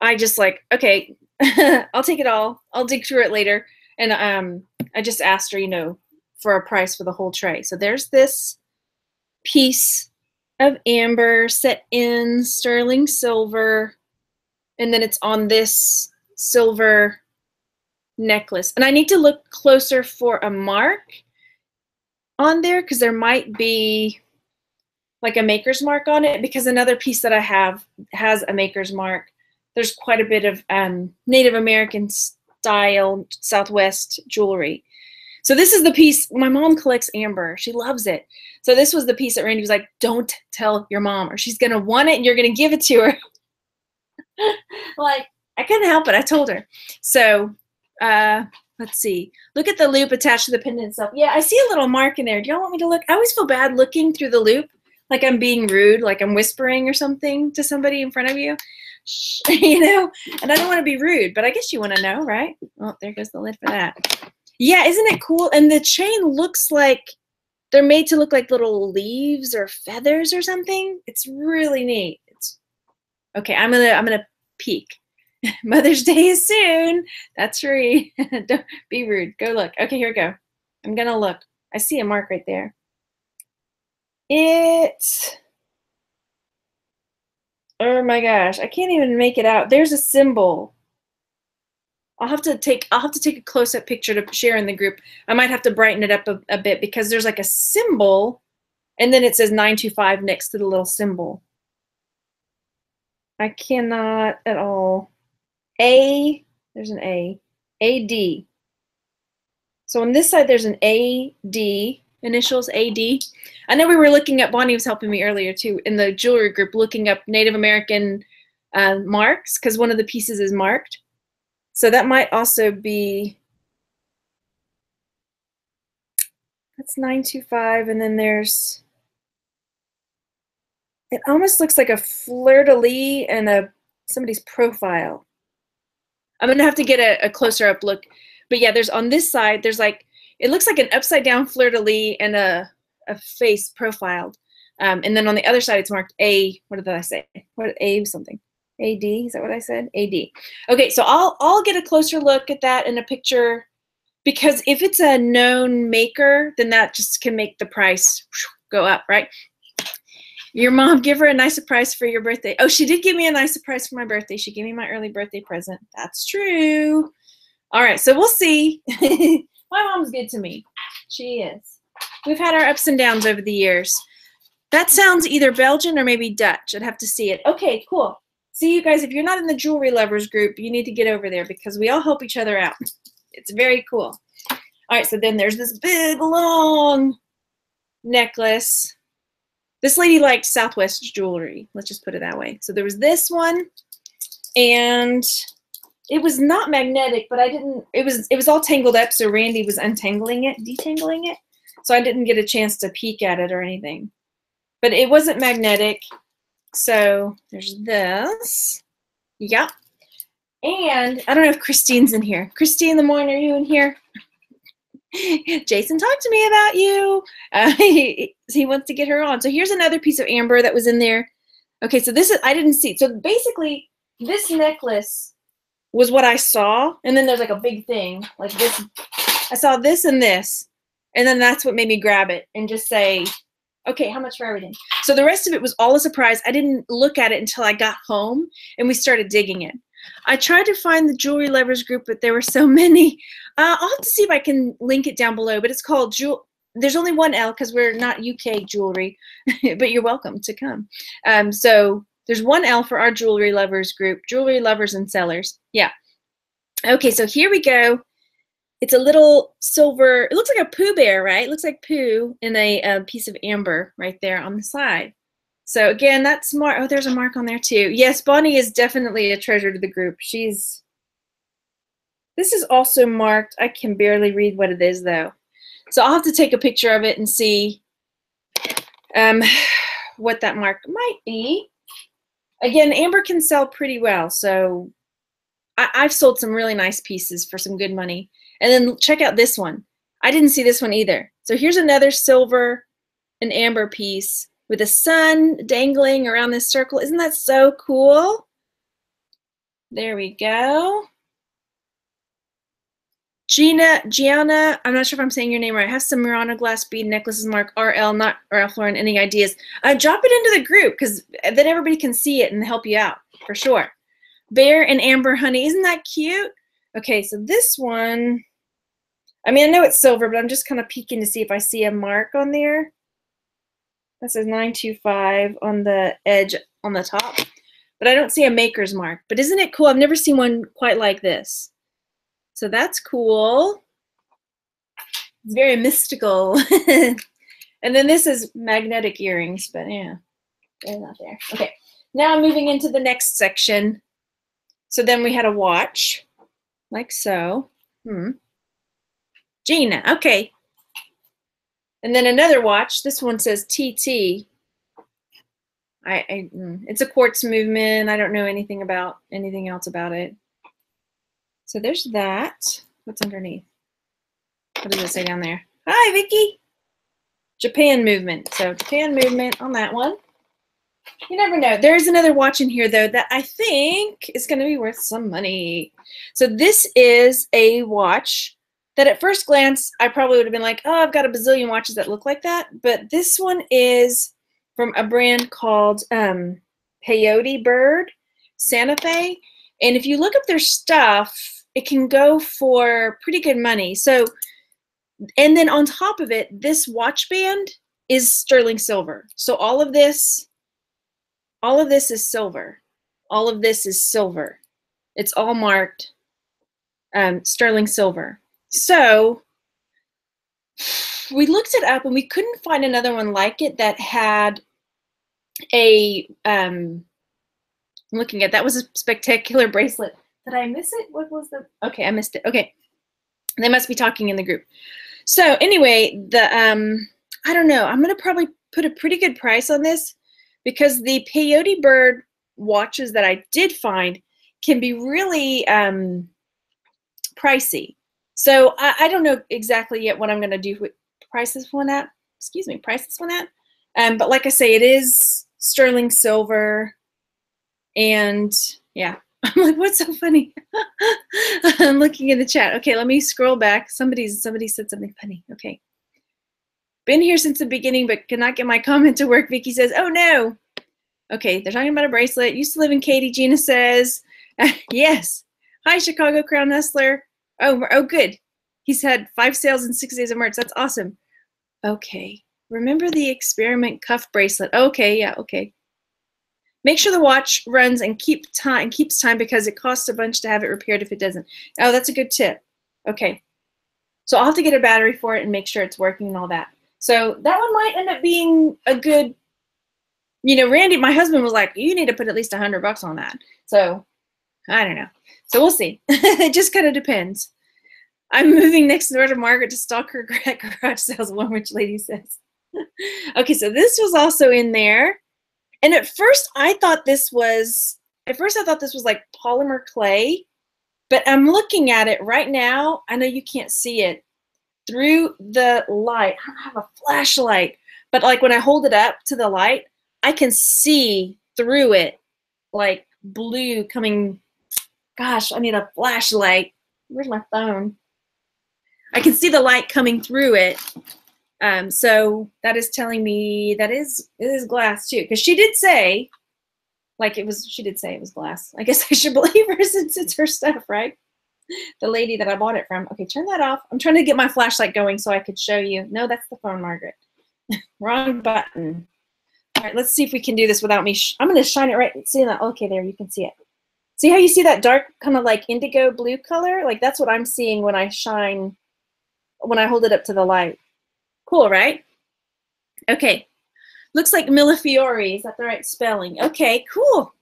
I just like, okay, I'll take it all. I'll dig through it later. And um, I just asked her, you know, for a price for the whole tray. So there's this piece of amber set in sterling silver. And then it's on this silver necklace. And I need to look closer for a mark on there because there might be like a maker's mark on it because another piece that I have has a maker's mark. There's quite a bit of um, Native American style Southwest jewelry. So this is the piece, my mom collects amber. She loves it. So this was the piece that Randy was like, don't tell your mom or she's to want it and you're to give it to her. like, I couldn't help it. I told her. So uh, let's see. Look at the loop attached to the pendant itself. Yeah, I see a little mark in there. Do y'all want me to look? I always feel bad looking through the loop, like I'm being rude, like I'm whispering or something to somebody in front of you. You know, and I don't want to be rude, but I guess you want to know, right? Oh, there goes the lid for that. Yeah, isn't it cool? And the chain looks like they're made to look like little leaves or feathers or something. It's really neat. It's okay. I'm gonna I'm gonna peek. Mother's Day is soon. That's right. Don't be rude. Go look. Okay, here we go. I'm gonna look. I see a mark right there. It. Oh my gosh, I can't even make it out. There's a symbol. I'll have to take I'll have to take a close-up picture to share in the group. I might have to brighten it up a, a bit because there's like a symbol and then it says 925 next to the little symbol. I cannot at all. A, there's an A, AD. So on this side, there's an AD, initials AD. I know we were looking at, Bonnie was helping me earlier too, in the jewelry group, looking up Native American uh, marks, because one of the pieces is marked. So that might also be, that's 925, and then there's, it almost looks like a fleur-de-lis and a somebody's profile. I'm gonna have to get a, a, closer up look. But yeah, there's on this side, there's like, it looks like an upside down fleur-de-lis and a, a face profiled. Um, and then on the other side, it's marked A, what did I say? What A something? AD, is that what I said? AD. Okay, so I'll, I'll get a closer look at that in a picture because if it's a known maker, then that just can make the price go up, right? Your mom give her a nice surprise for your birthday. Oh, she did give me a nice surprise for my birthday. She gave me my early birthday present. That's true. All right, so we'll see. my mom's good to me. She is. We've had our ups and downs over the years. That sounds either Belgian or maybe Dutch. I'd have to see it. Okay, cool. See you guys. If you're not in the jewelry lovers group, you need to get over there because we all help each other out. It's very cool. All right, so then there's this big long necklace this lady liked Southwest jewelry. Let's just put it that way. So there was this one, and it was not magnetic, but I didn't. It was it was all tangled up, so Randy was untangling it, detangling it. So I didn't get a chance to peek at it or anything. But it wasn't magnetic. So there's this. Yep. And I don't know if Christine's in here. Christine, the morning, are you in here? Jason talked to me about you. Uh, he, he wants to get her on. So here's another piece of amber that was in there. Okay, so this is, I didn't see. So basically, this necklace was what I saw. And then there's like a big thing like this. I saw this and this. And then that's what made me grab it and just say, okay, how much for everything? So the rest of it was all a surprise. I didn't look at it until I got home and we started digging it. I tried to find the jewelry lovers group, but there were so many. Uh, I'll have to see if I can link it down below. But it's called Jewel. There's only one L because we're not UK jewelry, but you're welcome to come. Um, so there's one L for our jewelry lovers group, jewelry lovers and sellers. Yeah. Okay, so here we go. It's a little silver. It looks like a Pooh Bear, right? It looks like Pooh in a, a piece of amber right there on the side. So again, that's mark. Oh, there's a mark on there too. Yes, Bonnie is definitely a treasure to the group. She's. This is also marked. I can barely read what it is though. So I'll have to take a picture of it and see um, what that mark might be. Again, amber can sell pretty well. So I I've sold some really nice pieces for some good money. And then check out this one. I didn't see this one either. So here's another silver and amber piece with a sun dangling around this circle. Isn't that so cool? There we go. Gina, Gianna, I'm not sure if I'm saying your name right. I have some Murano glass bead necklaces mark RL, not Ralph Lauren. Any ideas? Uh, drop it into the group because then everybody can see it and help you out for sure. Bear and Amber Honey, isn't that cute? Okay, so this one, I mean, I know it's silver, but I'm just kind of peeking to see if I see a mark on there. That says 925 on the edge on the top, but I don't see a maker's mark. But isn't it cool? I've never seen one quite like this. So that's cool. It's very mystical. and then this is magnetic earrings, but yeah, they're not there. Okay, now moving into the next section. So then we had a watch, like so. Hmm. Gina, okay. And then another watch. This one says TT. I, I, hmm, it's a quartz movement. I don't know anything about anything else about it. So there's that. What's underneath? What does it say down there? Hi, Vicky. Japan movement. So Japan movement on that one. You never know. There's another watch in here, though, that I think is going to be worth some money. So this is a watch that at first glance, I probably would have been like, oh, I've got a bazillion watches that look like that. But this one is from a brand called um, Peyote Bird Santa Fe. And if you look up their stuff, it can go for pretty good money. So, and then on top of it, this watch band is sterling silver. So all of this, all of this is silver. All of this is silver. It's all marked um, sterling silver. So we looked it up and we couldn't find another one like it that had a um, I'm looking at that was a spectacular bracelet did I miss it? What was the? Okay, I missed it. Okay, they must be talking in the group. So anyway, the um, I don't know. I'm gonna probably put a pretty good price on this because the peyote bird watches that I did find can be really um, pricey. So I, I don't know exactly yet what I'm gonna do with price this one at. Excuse me, price this one at. Um, but like I say, it is sterling silver, and yeah, I'm like, what's so funny? I'm looking in the chat. Okay, let me scroll back. Somebody's somebody said something funny. Okay. Been here since the beginning, but cannot get my comment to work. Vicky says, oh no. Okay, they're talking about a bracelet. Used to live in Katy. Gina says, yes. Hi, Chicago Crown Nestler. Oh, oh, good. He's had five sales in six days of March. That's awesome. Okay. Remember the experiment cuff bracelet. Okay, yeah, okay. Make sure the watch runs and keep time keeps time because it costs a bunch to have it repaired if it doesn't. Oh, that's a good tip. Okay. So I'll have to get a battery for it and make sure it's working and all that. So that one might end up being a good, you know, Randy, my husband was like, you need to put at least a hundred bucks on that. So I don't know. So we'll see. it just kind of depends. I'm moving next door to Margaret to stalk her garage sales, one rich lady says. okay, so this was also in there. And at first I thought this was, at first I thought this was like polymer clay, but I'm looking at it right now. I know you can't see it through the light. I don't have a flashlight, but like when I hold it up to the light, I can see through it like blue coming. Gosh, I need a flashlight. Where's my phone? I can see the light coming through it um, so that is telling me that is it is glass too, because she did say, like it was, she did say it was glass. I guess I should believe her since it's her stuff, right? The lady that I bought it from. Okay, turn that off. I'm trying to get my flashlight going so I could show you. No, that's the phone, Margaret. Wrong button. All right, let's see if we can do this without me. I'm going to shine it right. See that? Okay, there, you can see it. See how you see that dark kind of like indigo blue color? Like that's what I'm seeing when I shine, when I hold it up to the light. Cool, right? Okay. Looks like Millefiori. Is that the right spelling? Okay, cool.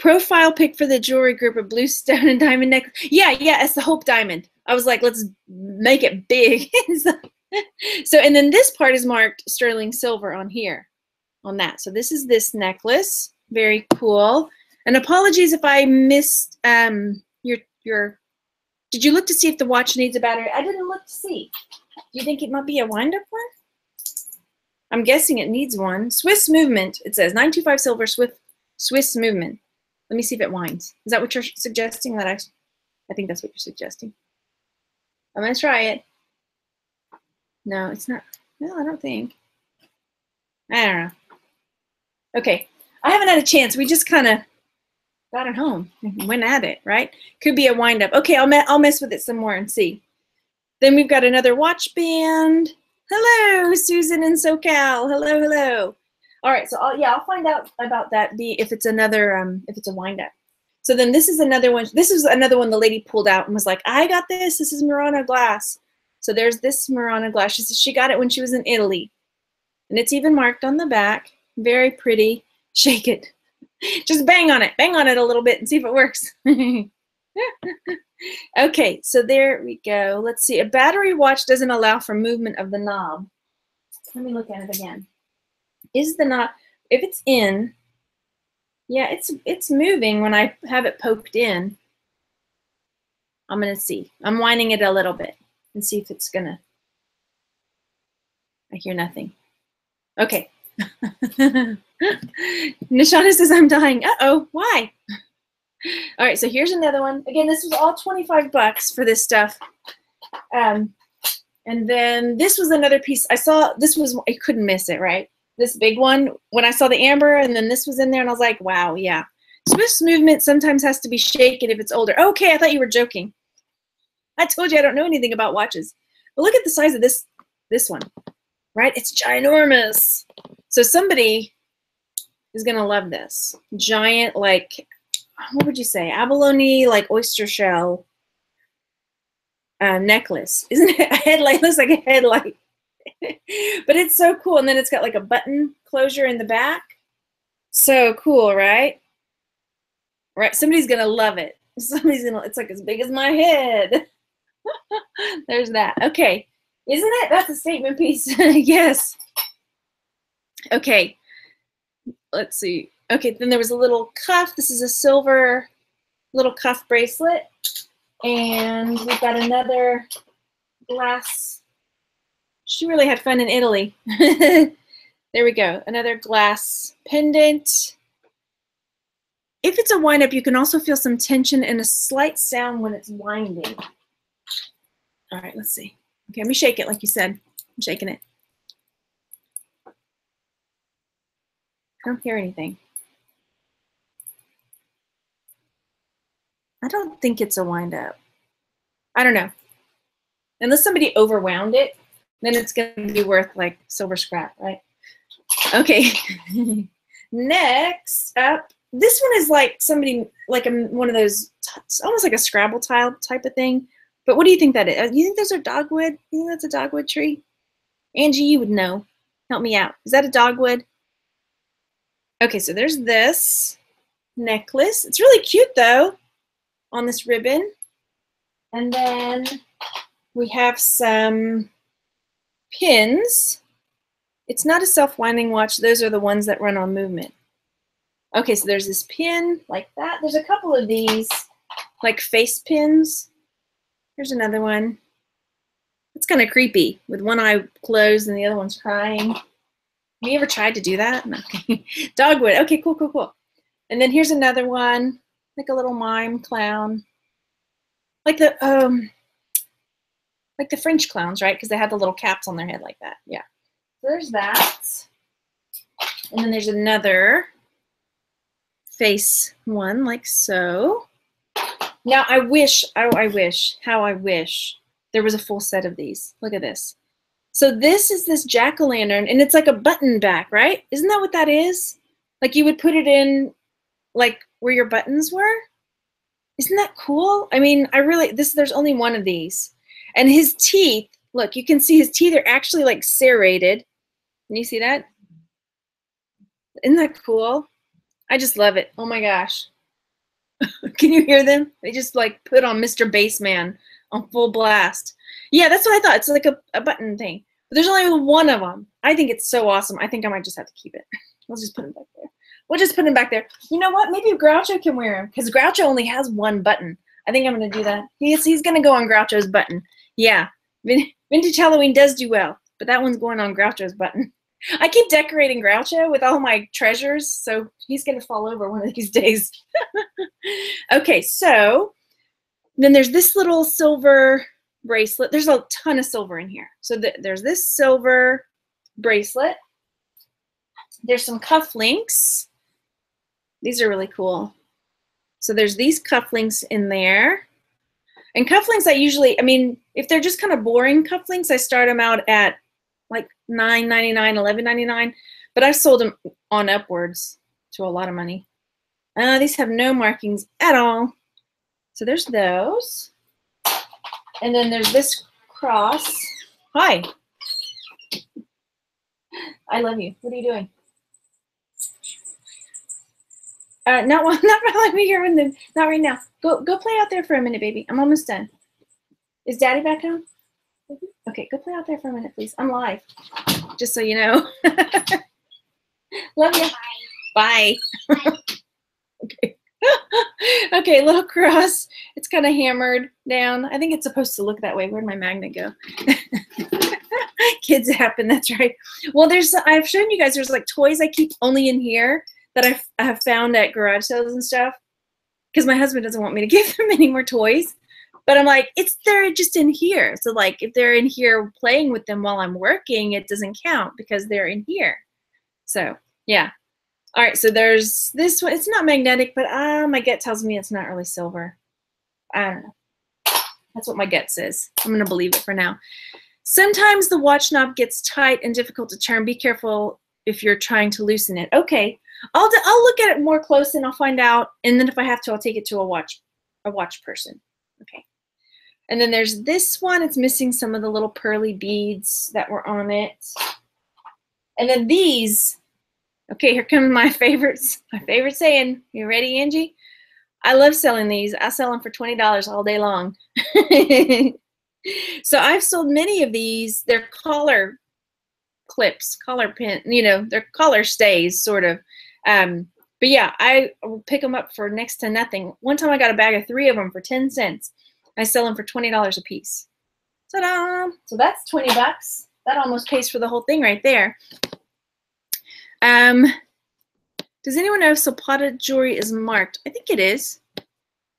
Profile pic for the jewelry group of blue stone and diamond necklace. Yeah, yeah, it's the Hope Diamond. I was like, let's make it big. so, and then this part is marked sterling silver on here, on that. So this is this necklace. Very cool. And apologies if I missed um, your, your, did you look to see if the watch needs a battery? I didn't look to see. Do you think it might be a wind-up one? I'm guessing it needs one. Swiss movement, it says 925 silver Swiss, Swiss movement. Let me see if it winds. Is that what you're suggesting? That I, I think that's what you're suggesting. I'm gonna try it. No, it's not. No, I don't think. I don't know. Okay, I haven't had a chance. We just kind of got it home and went at it, right? Could be a wind up. Okay, I'll, me I'll mess with it some more and see. Then we've got another watch band. Hello, Susan in SoCal. Hello, hello. All right, so I'll, yeah, I'll find out about that. The if it's another um if it's a wind up. So then this is another one. This is another one the lady pulled out and was like, I got this. This is Murano glass. So there's this Murano glass. She says she got it when she was in Italy. And it's even marked on the back. Very pretty. Shake it. Just bang on it. Bang on it a little bit and see if it works. okay, so there we go. Let's see. A battery watch doesn't allow for movement of the knob. Let me look at it again. Is the knob, if it's in, yeah, it's it's moving when I have it poked in. I'm gonna see. I'm winding it a little bit and see if it's gonna. I hear nothing. Okay. Nishana says I'm dying. Uh-oh, why? All right, so here's another one. Again, this was all 25 bucks for this stuff. Um, and then this was another piece. I saw, this was, I couldn't miss it, right? This big one, when I saw the amber and then this was in there and I was like, wow, yeah. Swiss movement sometimes has to be shaken if it's older. Okay, I thought you were joking. I told you I don't know anything about watches. But look at the size of this, this one, right? It's ginormous. So somebody is going to love this. Giant, like, what would you say? Abalone, like oyster shell uh, necklace. Isn't it a headlight? It looks like a headlight. but it's so cool. And then it's got like a button closure in the back. So cool, right? Right. Somebody's going to love it. Somebody's going to, it's like as big as my head. There's that. Okay. Isn't it? That's a statement piece. yes. Okay, let's see. Okay, then there was a little cuff. This is a silver little cuff bracelet. And we've got another glass. She really had fun in Italy. there we go. Another glass pendant. If it's a wind up, you can also feel some tension and a slight sound when it's winding. All right, let's see. Okay, let me shake it like you said. I'm shaking it. I don't hear anything. I don't think it's a wind up. I don't know. Unless somebody overwound it, then it's going to be worth like silver scrap, right? Okay. Next up, this one is like somebody, like a, one of those, almost like a Scrabble tile type of thing. But what do you think that is? Uh, you think those are dogwood? You think that's a dogwood tree? Angie, you would know. Help me out. Is that a dogwood? Okay, so there's this necklace. It's really cute though on this ribbon. And then we have some pins. It's not a self-winding watch. Those are the ones that run on movement. Okay, so there's this pin like that. There's a couple of these like face pins. Here's another one. It's kind of creepy with one eye closed and the other one's crying. Have you ever tried to do that? No. Dogwood. Okay, cool, cool, cool. And then here's another one, like a little mime clown. Like the um like the French clowns, right? Because they had the little caps on their head like that. Yeah. There's that. And then there's another face one like so. Now I wish, oh, I wish, how I wish there was a full set of these. Look at this. So this is this jack-o'-lantern and it's like a button back, right? Isn't that what that is? Like you would put it in like where your buttons were? Isn't that cool? I mean, I really, this, there's only one of these. And his teeth, look, you can see his teeth are actually like serrated. Can you see that? Isn't that cool? I just love it. Oh my gosh. can you hear them? They just like put on Mr. Bassman on full blast. Yeah, that's what I thought. It's like a, a button thing. But there's only one of them. I think it's so awesome. I think I might just have to keep it. Let's just put it back there. We'll just put him back there. You know what? Maybe Groucho can wear him because Groucho only has one button. I think I'm going to do that. He's, he's going to go on Groucho's button. Yeah, Vintage Halloween does do well, but that one's going on Groucho's button. I keep decorating Groucho with all my treasures, so he's going to fall over one of these days. okay, so then there's this little silver bracelet. There's a ton of silver in here. So th there's this silver bracelet. There's some cufflinks. These are really cool. So there's these cufflinks in there. And cufflinks, I usually, I mean, if they're just kind of boring cufflinks, I start them out at like $9.99, $11.99. But I've sold them on upwards to a lot of money. Uh, these have no markings at all. So there's those. And then there's this cross. Hi. I love you. What are you doing? Uh, not not me here. The, not right now. Go go play out there for a minute, baby. I'm almost done. Is Daddy back home? Okay, go play out there for a minute, please. I'm live, just so you know. Love you. Bye. Bye. okay. okay, little cross. It's kind of hammered down. I think it's supposed to look that way. Where'd my magnet go? Kids happen. That's right. Well, there's. I've shown you guys. There's like toys I keep only in here that I've, I have found at garage sales and stuff. Because my husband doesn't want me to give him any more toys. But I'm like, it's they're just in here. So like, if they're in here playing with them while I'm working, it doesn't count because they're in here. So yeah. All right, so there's this one. It's not magnetic, but uh, my gut tells me it's not really silver. I don't know. That's what my gut says. I'm going to believe it for now. Sometimes the watch knob gets tight and difficult to turn. Be careful if you're trying to loosen it. Okay, I'll, I'll look at it more close and I'll find out. And then if I have to, I'll take it to a watch, a watch person. Okay. And then there's this one. It's missing some of the little pearly beads that were on it. And then these Okay, here come my favorites. My favorite saying. You ready, Angie? I love selling these. I sell them for $20 all day long. so I've sold many of these. They're collar clips, collar pin, you know, they're collar stays, sort of. Um, but yeah, I will pick them up for next to nothing. One time I got a bag of three of them for 10 cents. I sell them for $20 a piece. Ta-da! So that's 20 bucks. That almost pays for the whole thing right there. Um, does anyone know if Zapata jewelry is marked? I think it is.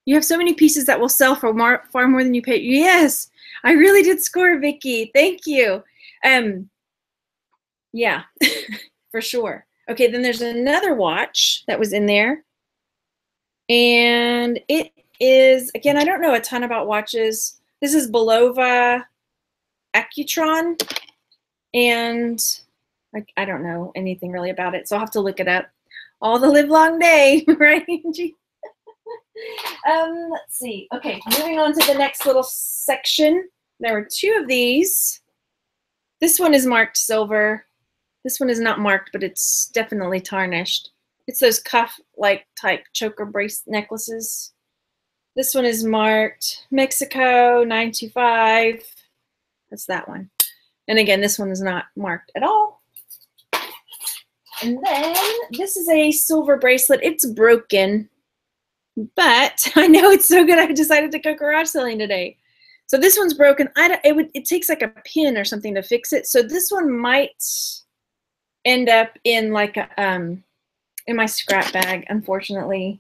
You have so many pieces that will sell for more, far more than you pay. Yes, I really did score, Vicky. Thank you. Um, yeah, for sure. Okay, then there's another watch that was in there. And it is, again, I don't know a ton about watches. This is Bulova Accutron. And I, I don't know anything really about it, so I'll have to look it up. All the live long day, right, um, let's see. Okay, moving on to the next little section. There were two of these. This one is marked silver. This one is not marked, but it's definitely tarnished. It's those cuff-like type choker brace necklaces. This one is marked Mexico 925. That's that one. And again, this one is not marked at all. And then this is a silver bracelet. It's broken, but I know it's so good I decided to go garage selling today. So this one's broken. I don't, it would it takes like a pin or something to fix it. So this one might end up in like a um in my scrap bag, unfortunately.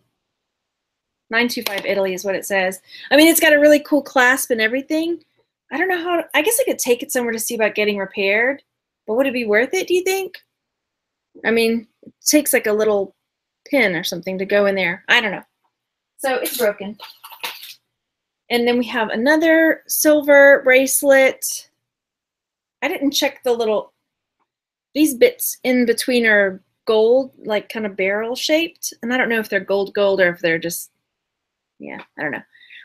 925 Italy is what it says. I mean, it's got a really cool clasp and everything. I don't know how, I guess I could take it somewhere to see about getting repaired, but would it be worth it, do you think? I mean, it takes like a little pin or something to go in there. I don't know. So it's broken. And then we have another silver bracelet. I didn't check the little, these bits in between are gold, like kind of barrel shaped. And I don't know if they're gold gold or if they're just, yeah, I don't know.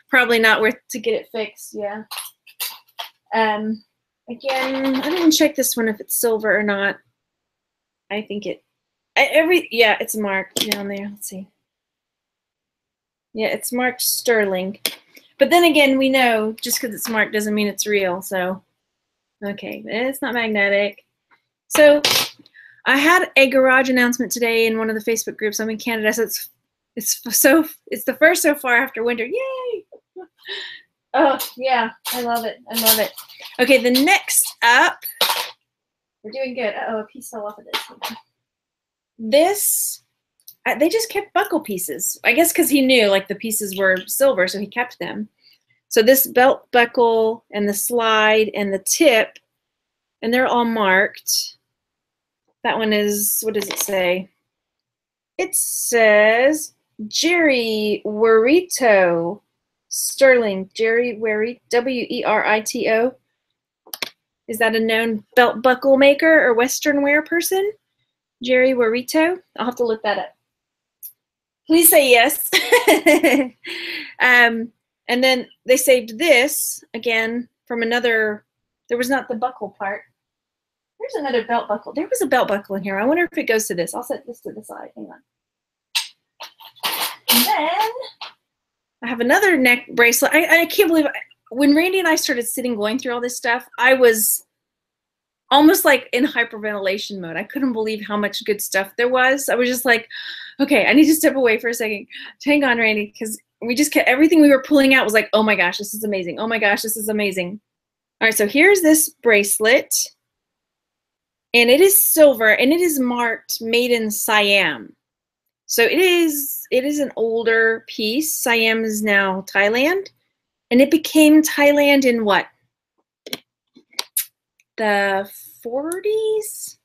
Probably not worth to get it fixed, yeah. Um, again, I didn't check this one if it's silver or not. I think it, every, yeah, it's marked down there. Let's see. Yeah, it's marked sterling. But then again, we know just because it's marked doesn't mean it's real. So, okay, it's not magnetic. So, I had a garage announcement today in one of the Facebook groups. I'm in Canada, so it's it's so it's the first so far after winter. Yay! Oh yeah, I love it. I love it. Okay, the next up we're doing good. Oh, a piece fell off of this. This, they just kept buckle pieces. I guess because he knew like the pieces were silver, so he kept them. So this belt buckle and the slide and the tip, and they're all marked. That one is, what does it say? It says Jerry Werito Sterling. Jerry Werito, W E R I T O. Is that a known belt buckle maker or Western wear person? Jerry Werito? I'll have to look that up. Please say yes. um, and then they saved this again from another, there was not the buckle part. There's another belt buckle. There was a belt buckle in here. I wonder if it goes to this. I'll set this to the side. Hang on. And then I have another neck bracelet. I, I can't believe I, when Randy and I started sitting going through all this stuff, I was almost like in hyperventilation mode. I couldn't believe how much good stuff there was. I was just like, okay, I need to step away for a second. Hang on, Randy, because we just kept everything we were pulling out was like, oh my gosh, this is amazing. Oh my gosh, this is amazing. All right, so here's this bracelet. And it is silver and it is marked made in Siam. So it is it is an older piece. Siam is now Thailand. And it became Thailand in what? The 40s?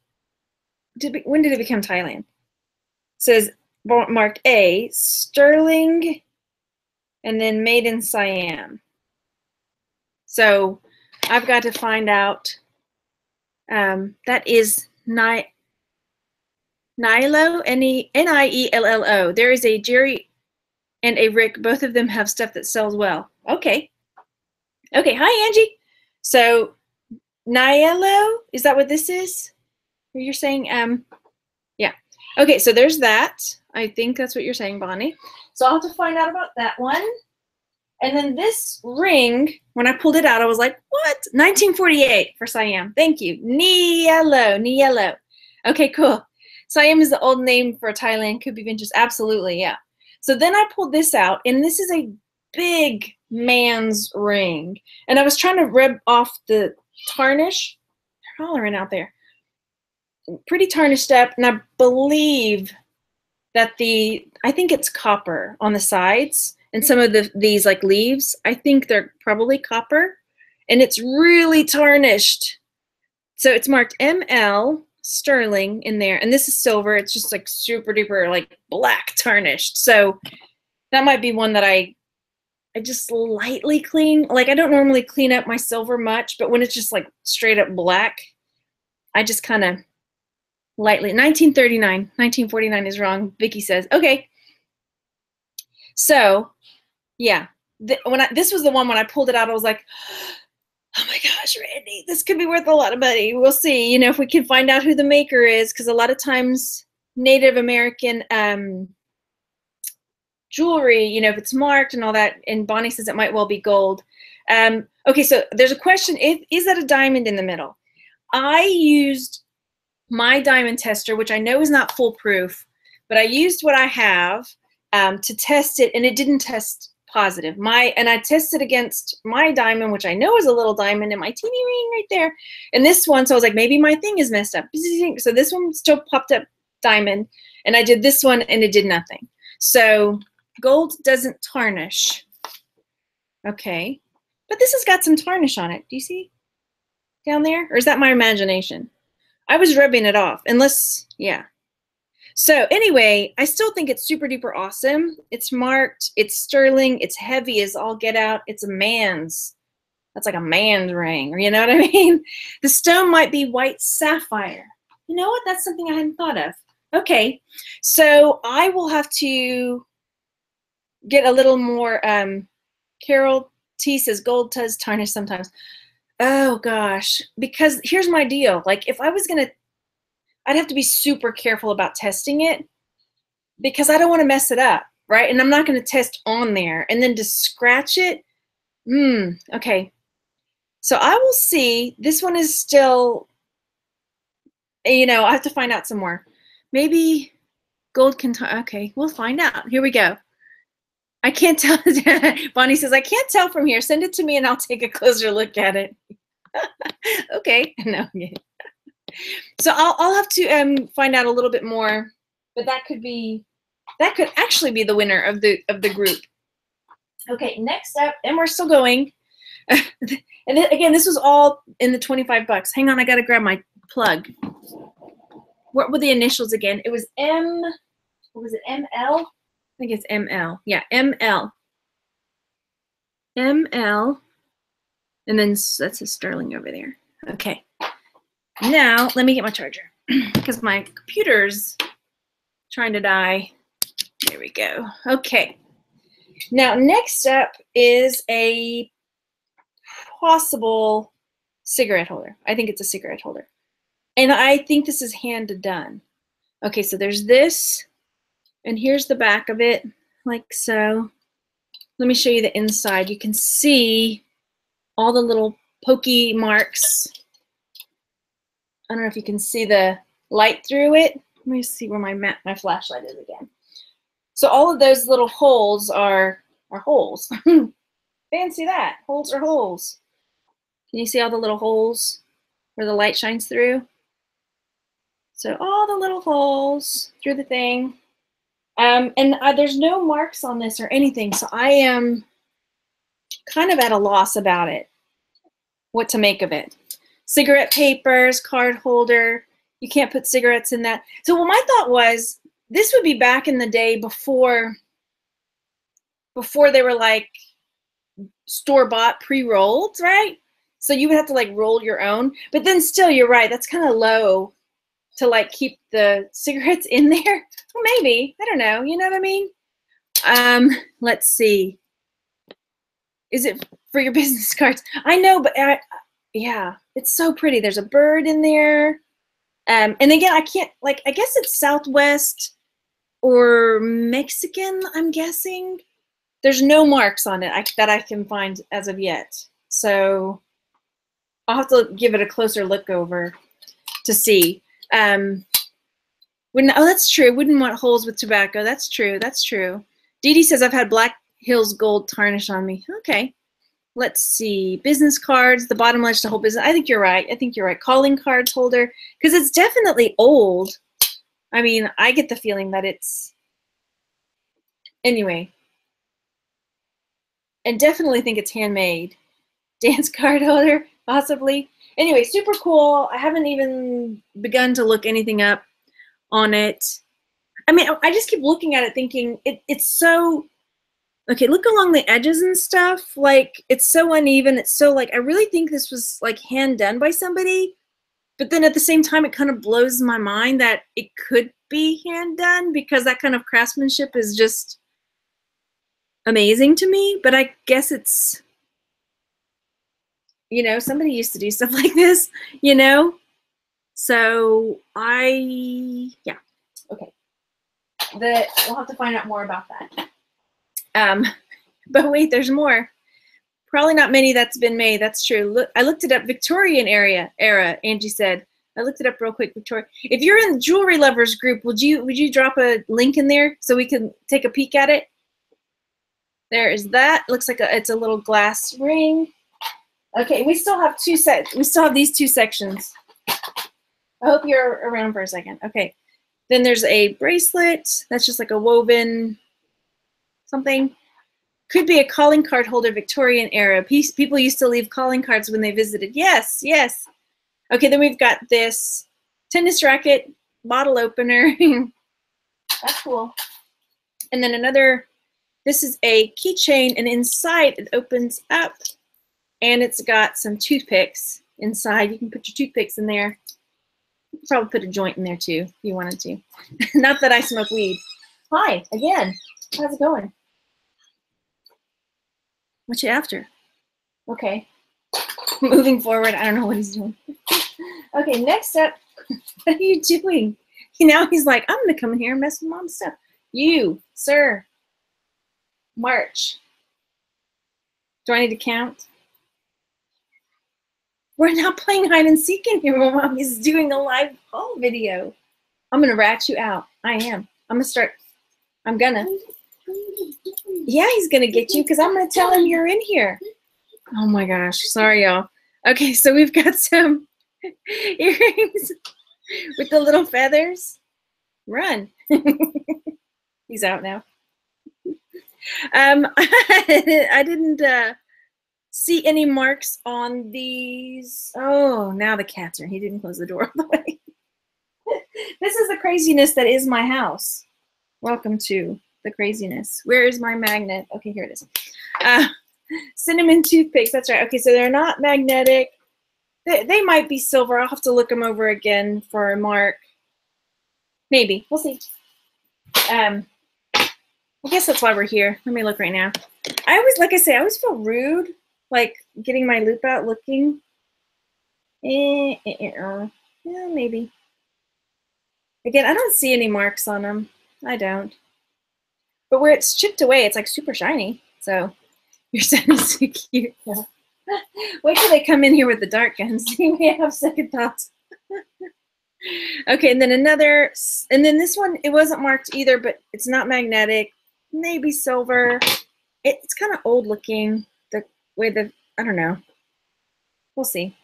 Did when did it become Thailand? It says marked A, sterling, and then made in Siam. So I've got to find out. Um, that is Ni N-I-E-L-L-O. There is a Jerry and a Rick. Both of them have stuff that sells well. Okay. Okay. Hi, Angie. So Niello, is that what this is? You're saying, um, yeah. Okay, so there's that. I think that's what you're saying, Bonnie. So I'll have to find out about that one. And then this ring, when I pulled it out, I was like, what? 1948 for Siam. Thank you. Niello, Niello. Okay, cool. Siam is the old name for Thailand. Could be vintage. Absolutely, yeah. So then I pulled this out, and this is a big man's ring. And I was trying to rub off the tarnish. They're hollering out there. Pretty tarnished up, and I believe that the I think it's copper on the sides and some of the these like leaves. I think they're probably copper, and it's really tarnished. So it's marked ML sterling in there, and this is silver. It's just like super duper like black tarnished. So that might be one that I I just lightly clean. Like I don't normally clean up my silver much, but when it's just like straight up black, I just kind of lightly. 1939, 1949 is wrong. Vicky says, okay. So, yeah, the, when I, this was the one when I pulled it out, I was like, oh my gosh, Randy, this could be worth a lot of money. We'll see, you know, if we can find out who the maker is, because a lot of times Native American um, jewelry, you know, if it's marked and all that, and Bonnie says it might well be gold. Um, okay, so there's a question, if, is that a diamond in the middle? I used my diamond tester, which I know is not foolproof, but I used what I have um, to test it, and it didn't test positive. My and I tested against my diamond, which I know is a little diamond, and my teeny ring right there, and this one. So I was like, maybe my thing is messed up. So this one still popped up diamond, and I did this one, and it did nothing. So Gold doesn't tarnish. Okay. But this has got some tarnish on it. Do you see down there? Or is that my imagination? I was rubbing it off. Unless, yeah. So anyway, I still think it's super duper awesome. It's marked. It's sterling. It's heavy as all get out. It's a man's. That's like a man's ring. You know what I mean? The stone might be white sapphire. You know what? That's something I hadn't thought of. Okay. So I will have to get a little more. Um, Carol T says gold does tarnish sometimes. Oh gosh, because here's my deal. Like if I was gonna, I'd have to be super careful about testing it because I don't want to mess it up, right? And I'm not going to test on there and then to scratch it. Hmm. Okay. So I will see. This one is still. You know, I have to find out some more. Maybe gold can. Okay, we'll find out. Here we go. I can't tell. Bonnie says, I can't tell from here. Send it to me and I'll take a closer look at it. okay. No. So I'll, I'll have to um, find out a little bit more, but that could be, that could actually be the winner of the, of the group. Okay, next up, and we're still going. and then, again, this was all in the 25 bucks. Hang on, I gotta grab my plug. What were the initials again? It was M, what was it, ML? I think it's ML. Yeah, ML. ML. And then that's a sterling over there. Okay. Now, let me get my charger because my computer's trying to die. There we go. Okay. Now, next up is a possible cigarette holder. I think it's a cigarette holder. And I think this is hand done. Okay, so there's this, and here's the back of it, like so. Let me show you the inside. You can see all the little pokey marks. I don't know if you can see the light through it. Let me see where my map, my flashlight is again. So all of those little holes are are holes. Fancy that. Holes are holes. Can you see all the little holes where the light shines through? So all the little holes through the thing. Um, and there's no marks on this or anything, so I am kind of at a loss about it, what to make of it. Cigarette papers, card holder, you can't put cigarettes in that. So what my thought was, this would be back in the day before before they were like store bought pre-rolled, right? So you would have to like roll your own. But then still you're right, that's kind of low to like keep the cigarettes in there. Well, maybe. I don't know. You know what I mean? Um, let's see. Is it for your business cards? I know, but I, yeah, it's so pretty. There's a bird in there. Um, and again, I can't like I guess it's Southwest or Mexican, I'm guessing. There's no marks on it I, that I can find as of yet. So I'll have to give it a closer look over to see. Um, when, oh, that's true. Wouldn't want holes with tobacco. That's true. That's true. Dee Dee says I've had Black Hills Gold tarnish on me. Okay. Let's see. Business cards, the bottom ledge, the whole business. I think you're right. I think you're right. Calling cards holder, because it's definitely old. I mean, I get the feeling that it's. Anyway, and definitely think it's handmade. Dance card holder, possibly. Anyway, super cool. I haven't even begun to look anything up on it. I mean, I just keep looking at it thinking it, it's so okay look along the edges and stuff like it's so uneven it's so like i really think this was like hand done by somebody but then at the same time it kind of blows my mind that it could be hand done because that kind of craftsmanship is just amazing to me, but I guess it's, you know, somebody used to do stuff like this, you know? So I, yeah, okay. The, we'll have to find out more about that. Um, but wait, there's more. Probably not many that's been made. That's true. Look, I looked it up. Victorian area era. Angie said. I looked it up real quick. Victoria. If you're in the jewelry lovers group, would you would you drop a link in there so we can take a peek at it? There is that. Looks like a, it's a little glass ring. Okay, we still have two set. We still have these two sections. I hope you're around for a second. Okay. Then there's a bracelet. That's just like a woven something. Could be a calling card holder, Victorian era. People used to leave calling cards when they visited. Yes, yes. Okay, then we've got this tennis racket, bottle opener. That's cool. And then another this is a keychain and inside it opens up and it's got some toothpicks inside. You can put your toothpicks in there. You probably put a joint in there too if you wanted to. Not that I smoke weed. Hi, again. How's it going? What you after? Okay. Moving forward, I don't know what he's doing. okay, next up, what are you doing? Now he's like, I'm gonna come in here and mess with mom's stuff. You, sir, March. Do I need to count? We're not playing hide and seek in here when mommy's doing a live haul video. I'm gonna rat you out. I am. I'm gonna start. I'm gonna. Yeah, he's gonna get you because I'm gonna tell him you're in here. Oh my gosh. Sorry, y'all. Okay, so we've got some earrings with the little feathers. Run. he's out now. um, I didn't uh, see any marks on these. Oh, now the cats are. He didn't close the door all the way. this is the craziness that is my house. Welcome to the craziness. Where is my magnet? Okay, here it is. Uh, cinnamon toothpicks. That's right. Okay, so they're not magnetic. They, they might be silver. I'll have to look them over again for a mark. Maybe. We'll see. Um, I guess that's why we're here. Let me look right now. I always, like I say, I always feel rude, like getting my loupe out looking. Eh, eh, eh, uh, yeah, maybe. Again, I don't see any marks on them. I don't. But where it's chipped away, it's like super shiny. So your son is so cute. Wait till they come in here with the dark guns. You may have second thoughts. okay, and then another, and then this one, it wasn't marked either, but it's not magnetic. Maybe silver. It, it's kind of old looking. The way the, I don't know. We'll see.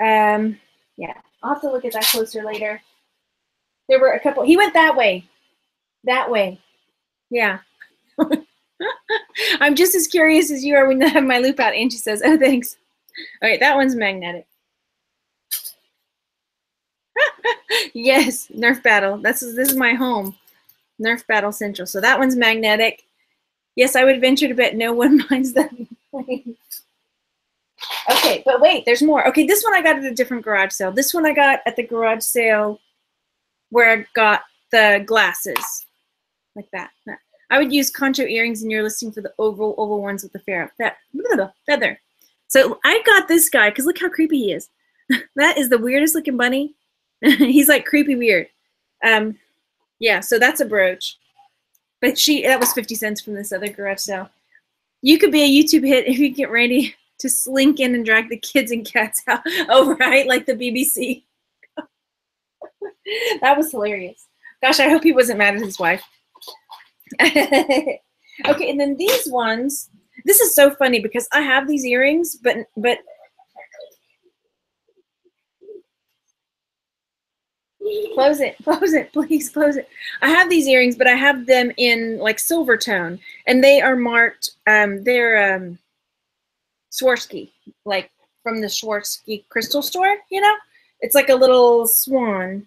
Um, yeah, I'll have to look at that closer later. There were a couple, he went that way. That way. Yeah. I'm just as curious as you are when I have my loupe out. And she says, oh, thanks. All right, that one's magnetic. yes, Nerf Battle. That's this is my home. Nerf Battle Central. So that one's magnetic. Yes, I would venture to bet no one minds that. okay, but wait, there's more. Okay, this one I got at a different garage sale. This one I got at the garage sale where I got the glasses. Like that. I would use concho earrings and you're listening for the oval, oval ones with the fair fe feather. So I got this guy because look how creepy he is. that is the weirdest looking bunny. He's like creepy weird. Um, yeah, so that's a brooch. But she that was 50 cents from this other garage sale. You could be a YouTube hit if you get ready to slink in and drag the kids and cats out. Oh, right, like the BBC. that was hilarious. Gosh, I hope he wasn't mad at his wife. okay, and then these ones, this is so funny because I have these earrings, but but close it, close it, please close it. I have these earrings, but I have them in like silver tone, and they are marked. Um, they're um, Swarovski, like from the Swarovski crystal store. You know, it's like a little swan,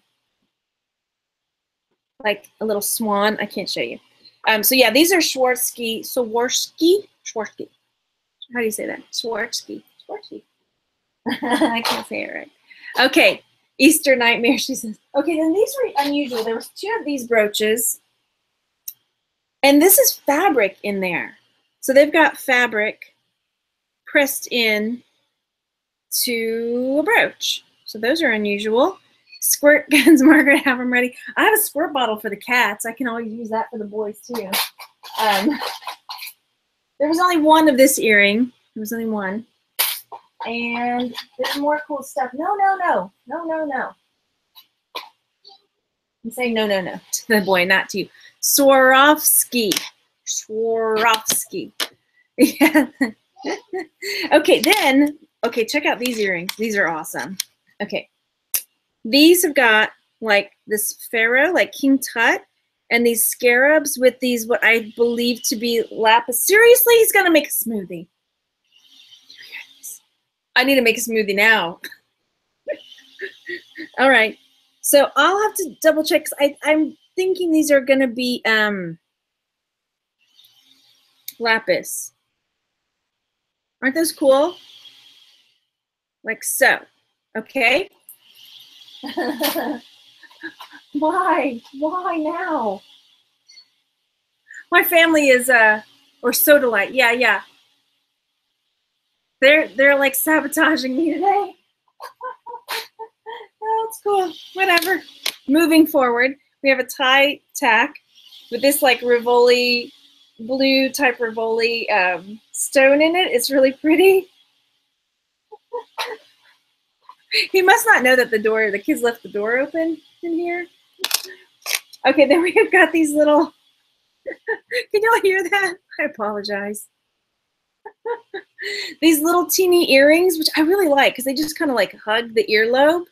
like a little swan. I can't show you. Um, so yeah, these are Swarovski, Swarovski, Swarovski. How do you say that? Swarovski, Swarovski. I can't say it right. Okay, Easter Nightmare, she says. Okay, then these were unusual. There was two of these brooches. And this is fabric in there. So they've got fabric pressed in to a brooch. So those are unusual. Squirt guns, Margaret, have them ready. I have a squirt bottle for the cats. I can always use that for the boys too. Um, there was only one of this earring. There was only one. And there's more cool stuff. No, no, no. No, no, no. I'm saying no, no, no to the boy, not to you. Swarovski. Swarovski. Yeah. okay, then, okay, check out these earrings. These are awesome. Okay. These have got like this pharaoh, like King Tut, and these scarabs with these what I believe to be lapis. Seriously, he's gonna make a smoothie. I need to make a smoothie now. All right. So I'll have to double check. I, I'm thinking these are gonna be um lapis. Aren't those cool? Like so. Okay. Why? Why now? My family is uh or Sodalite. Yeah, yeah. They're they're like sabotaging me today. That's cool. Whatever. Moving forward, we have a tie tack with this like Rivoli blue type Rivoli um, stone in it. It's really pretty. He must not know that the door, the kids left the door open in here. Okay, then we've got these little, can y'all hear that? I apologize. these little teeny earrings, which I really like because they just kind of like hug the earlobe.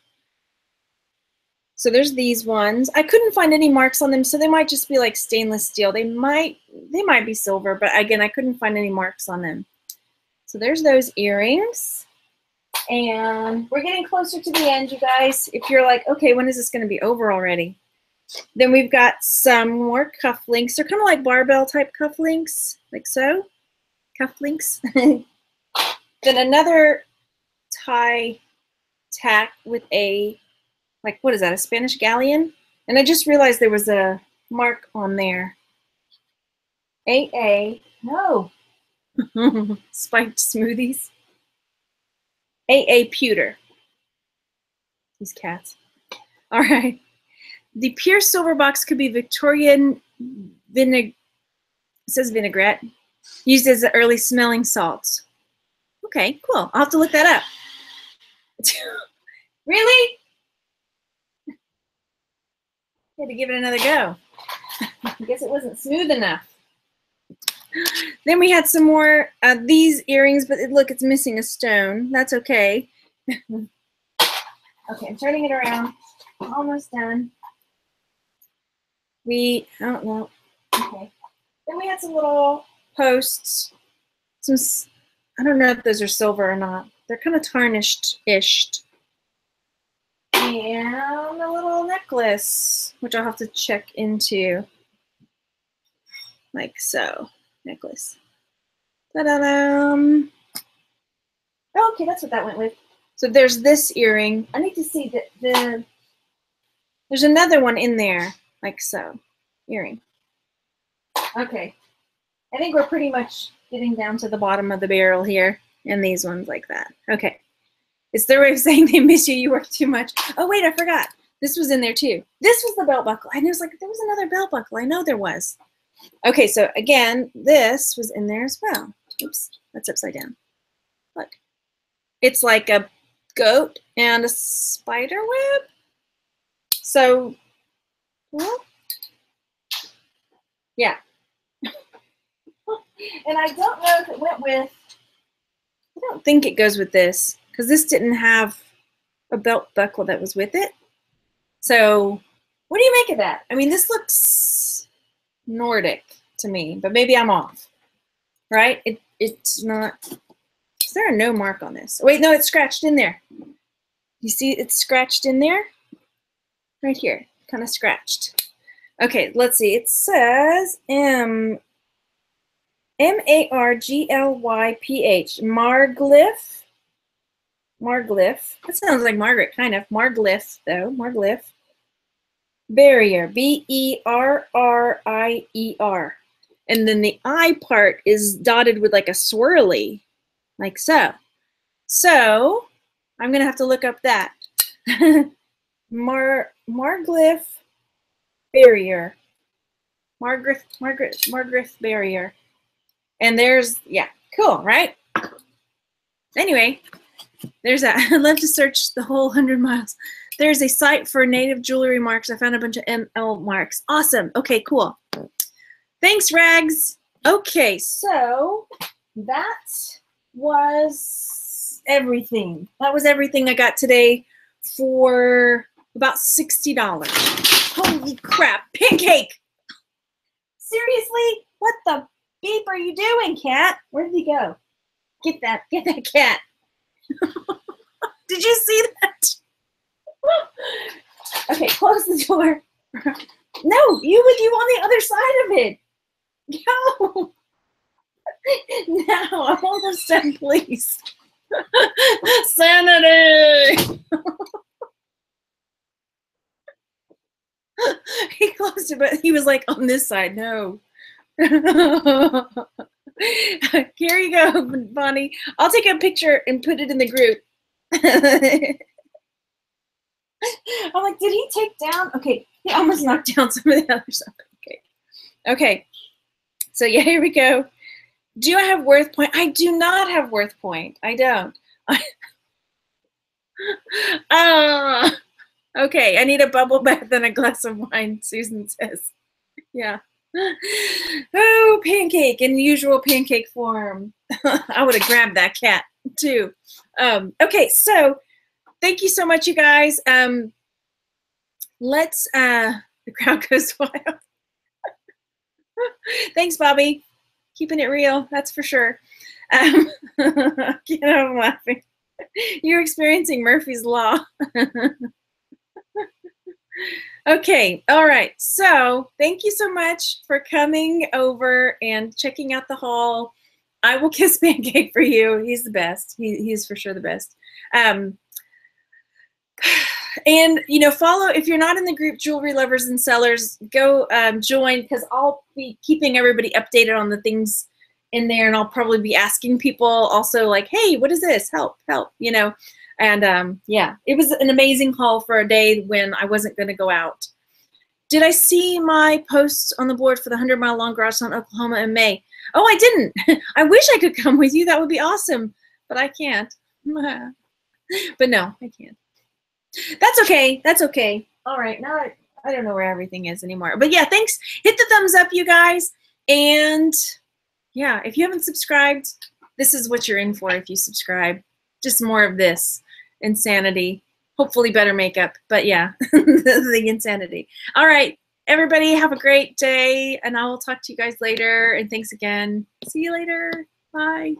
So there's these ones. I couldn't find any marks on them, so they might just be like stainless steel. They might they might be silver, but again, I couldn't find any marks on them. So there's those earrings. And we're getting closer to the end, you guys. If you're like, okay, when is this going to be over already? Then we've got some more cufflinks. They're kind of like barbell type cufflinks, like so. Cufflinks. then another tie tack with a, like, what is that, a Spanish galleon? And I just realized there was a mark on there. AA, no. Spiked smoothies. AA pewter. These cats. All right. The pure silver box could be Victorian. It says vinaigrette, used as early smelling salts. Okay, cool. I'll have to look that up. really? Had to give it another go. I guess it wasn't smooth enough. Then we had some more uh, these earrings, but it, look, it's missing a stone. That's okay. okay, I'm turning it around. Almost done. We, I don't know. Okay. Then we had some little posts. Some, I don't know if those are silver or not. They're kind of tarnished-ish. And a little necklace, which I'll have to check into. Like so. Necklace. Ta-da-da! Oh, okay, that's what that went with. So there's this earring. I need to see the, the there's another one in there like so. Earring. Okay. I think we're pretty much getting down to the bottom of the barrel here. And these ones like that. Okay. It's their way of saying they miss you. You work too much. Oh, wait, I forgot. This was in there too. This was the belt buckle. And it was like, there was another belt buckle. I know there was. Okay, so again, this was in there as well. Oops, that's upside down. Look. It's like a goat and a spider web. So well, yeah. and I don't know if it went with, I don't think it goes with this because this didn't have a belt buckle that was with it. So what do you make of that? I mean, this looks Nordic to me, but maybe I'm off, right? It, it's not, is there a no mark on this? Wait, no, it's scratched in there. You see it's scratched in there? Right here kind of scratched. Okay, let's see. It says M M A R G L Y P H Marglyph. Marglyph. That sounds like Margaret, kind of. Marglyph, though. Marglyph. Barrier. B E R R I E R. And then the I part is dotted with like a swirly, like so. So I'm going to have to look up that. Mar Marglyph barrier. Margaret Margaret Margaret barrier. And there's yeah, cool, right? Anyway, there's that. I'd love to search the whole hundred miles. There's a site for native jewelry marks. I found a bunch of ML marks. Awesome. Okay, cool. Thanks, Rags. Okay, so that was everything. That was everything I got today for about $60. Holy crap, pancake! Seriously? What the beep are you doing, cat? Where did he go? Get that, get that cat. did you see that? Okay, close the door. no, you with you on the other side of it. Go. now, I'm almost done, please. Sanity. he closed it, but he was like on this side. No. Here you go, Bonnie. I'll take a picture and put it in the group. I'm like, did he take down? Okay, he almost knocked down some of the other stuff. Okay. Okay. So yeah, here we go. Do I have WorthPoint? I do not have WorthPoint. I don't. uh, Okay, I need a bubble bath and a glass of wine, Susan says. Yeah. Oh, pancake in usual pancake form. I would have grabbed that cat too. Um, okay, so thank you so much, you guys. Um, let's uh the crowd goes wild. Thanks, Bobby. Keeping it real, that's for sure. Um, know, I'm laughing. You're experiencing Murphy's Law. okay, all right. So thank you so much for coming over and checking out the haul. I will kiss Pancake for you. He's the best. He, he's for sure the best. Um, and you know follow if you're not in the group jewelry lovers and sellers go um, join because i'll be keeping everybody updated on the things in there and i'll probably be asking people also like hey what is this? Help help you know? And um, yeah it was an amazing haul for a day when i wasn't going to go out. Did i see my post on the board for the 100 mile long garage in oklahoma in may? Oh i didn't. I wish i could come with you. That would be awesome. But i can't. But no i can't that's okay. That's okay. All right. Now I, I don't know where everything is anymore. But yeah, thanks. Hit the thumbs up, you guys. And yeah, if you haven't subscribed, this is what you're in for if you subscribe. Just more of this insanity. Hopefully better makeup. But yeah, the insanity. All right. Everybody have a great day. And I will talk to you guys later. And thanks again. See you later. Bye.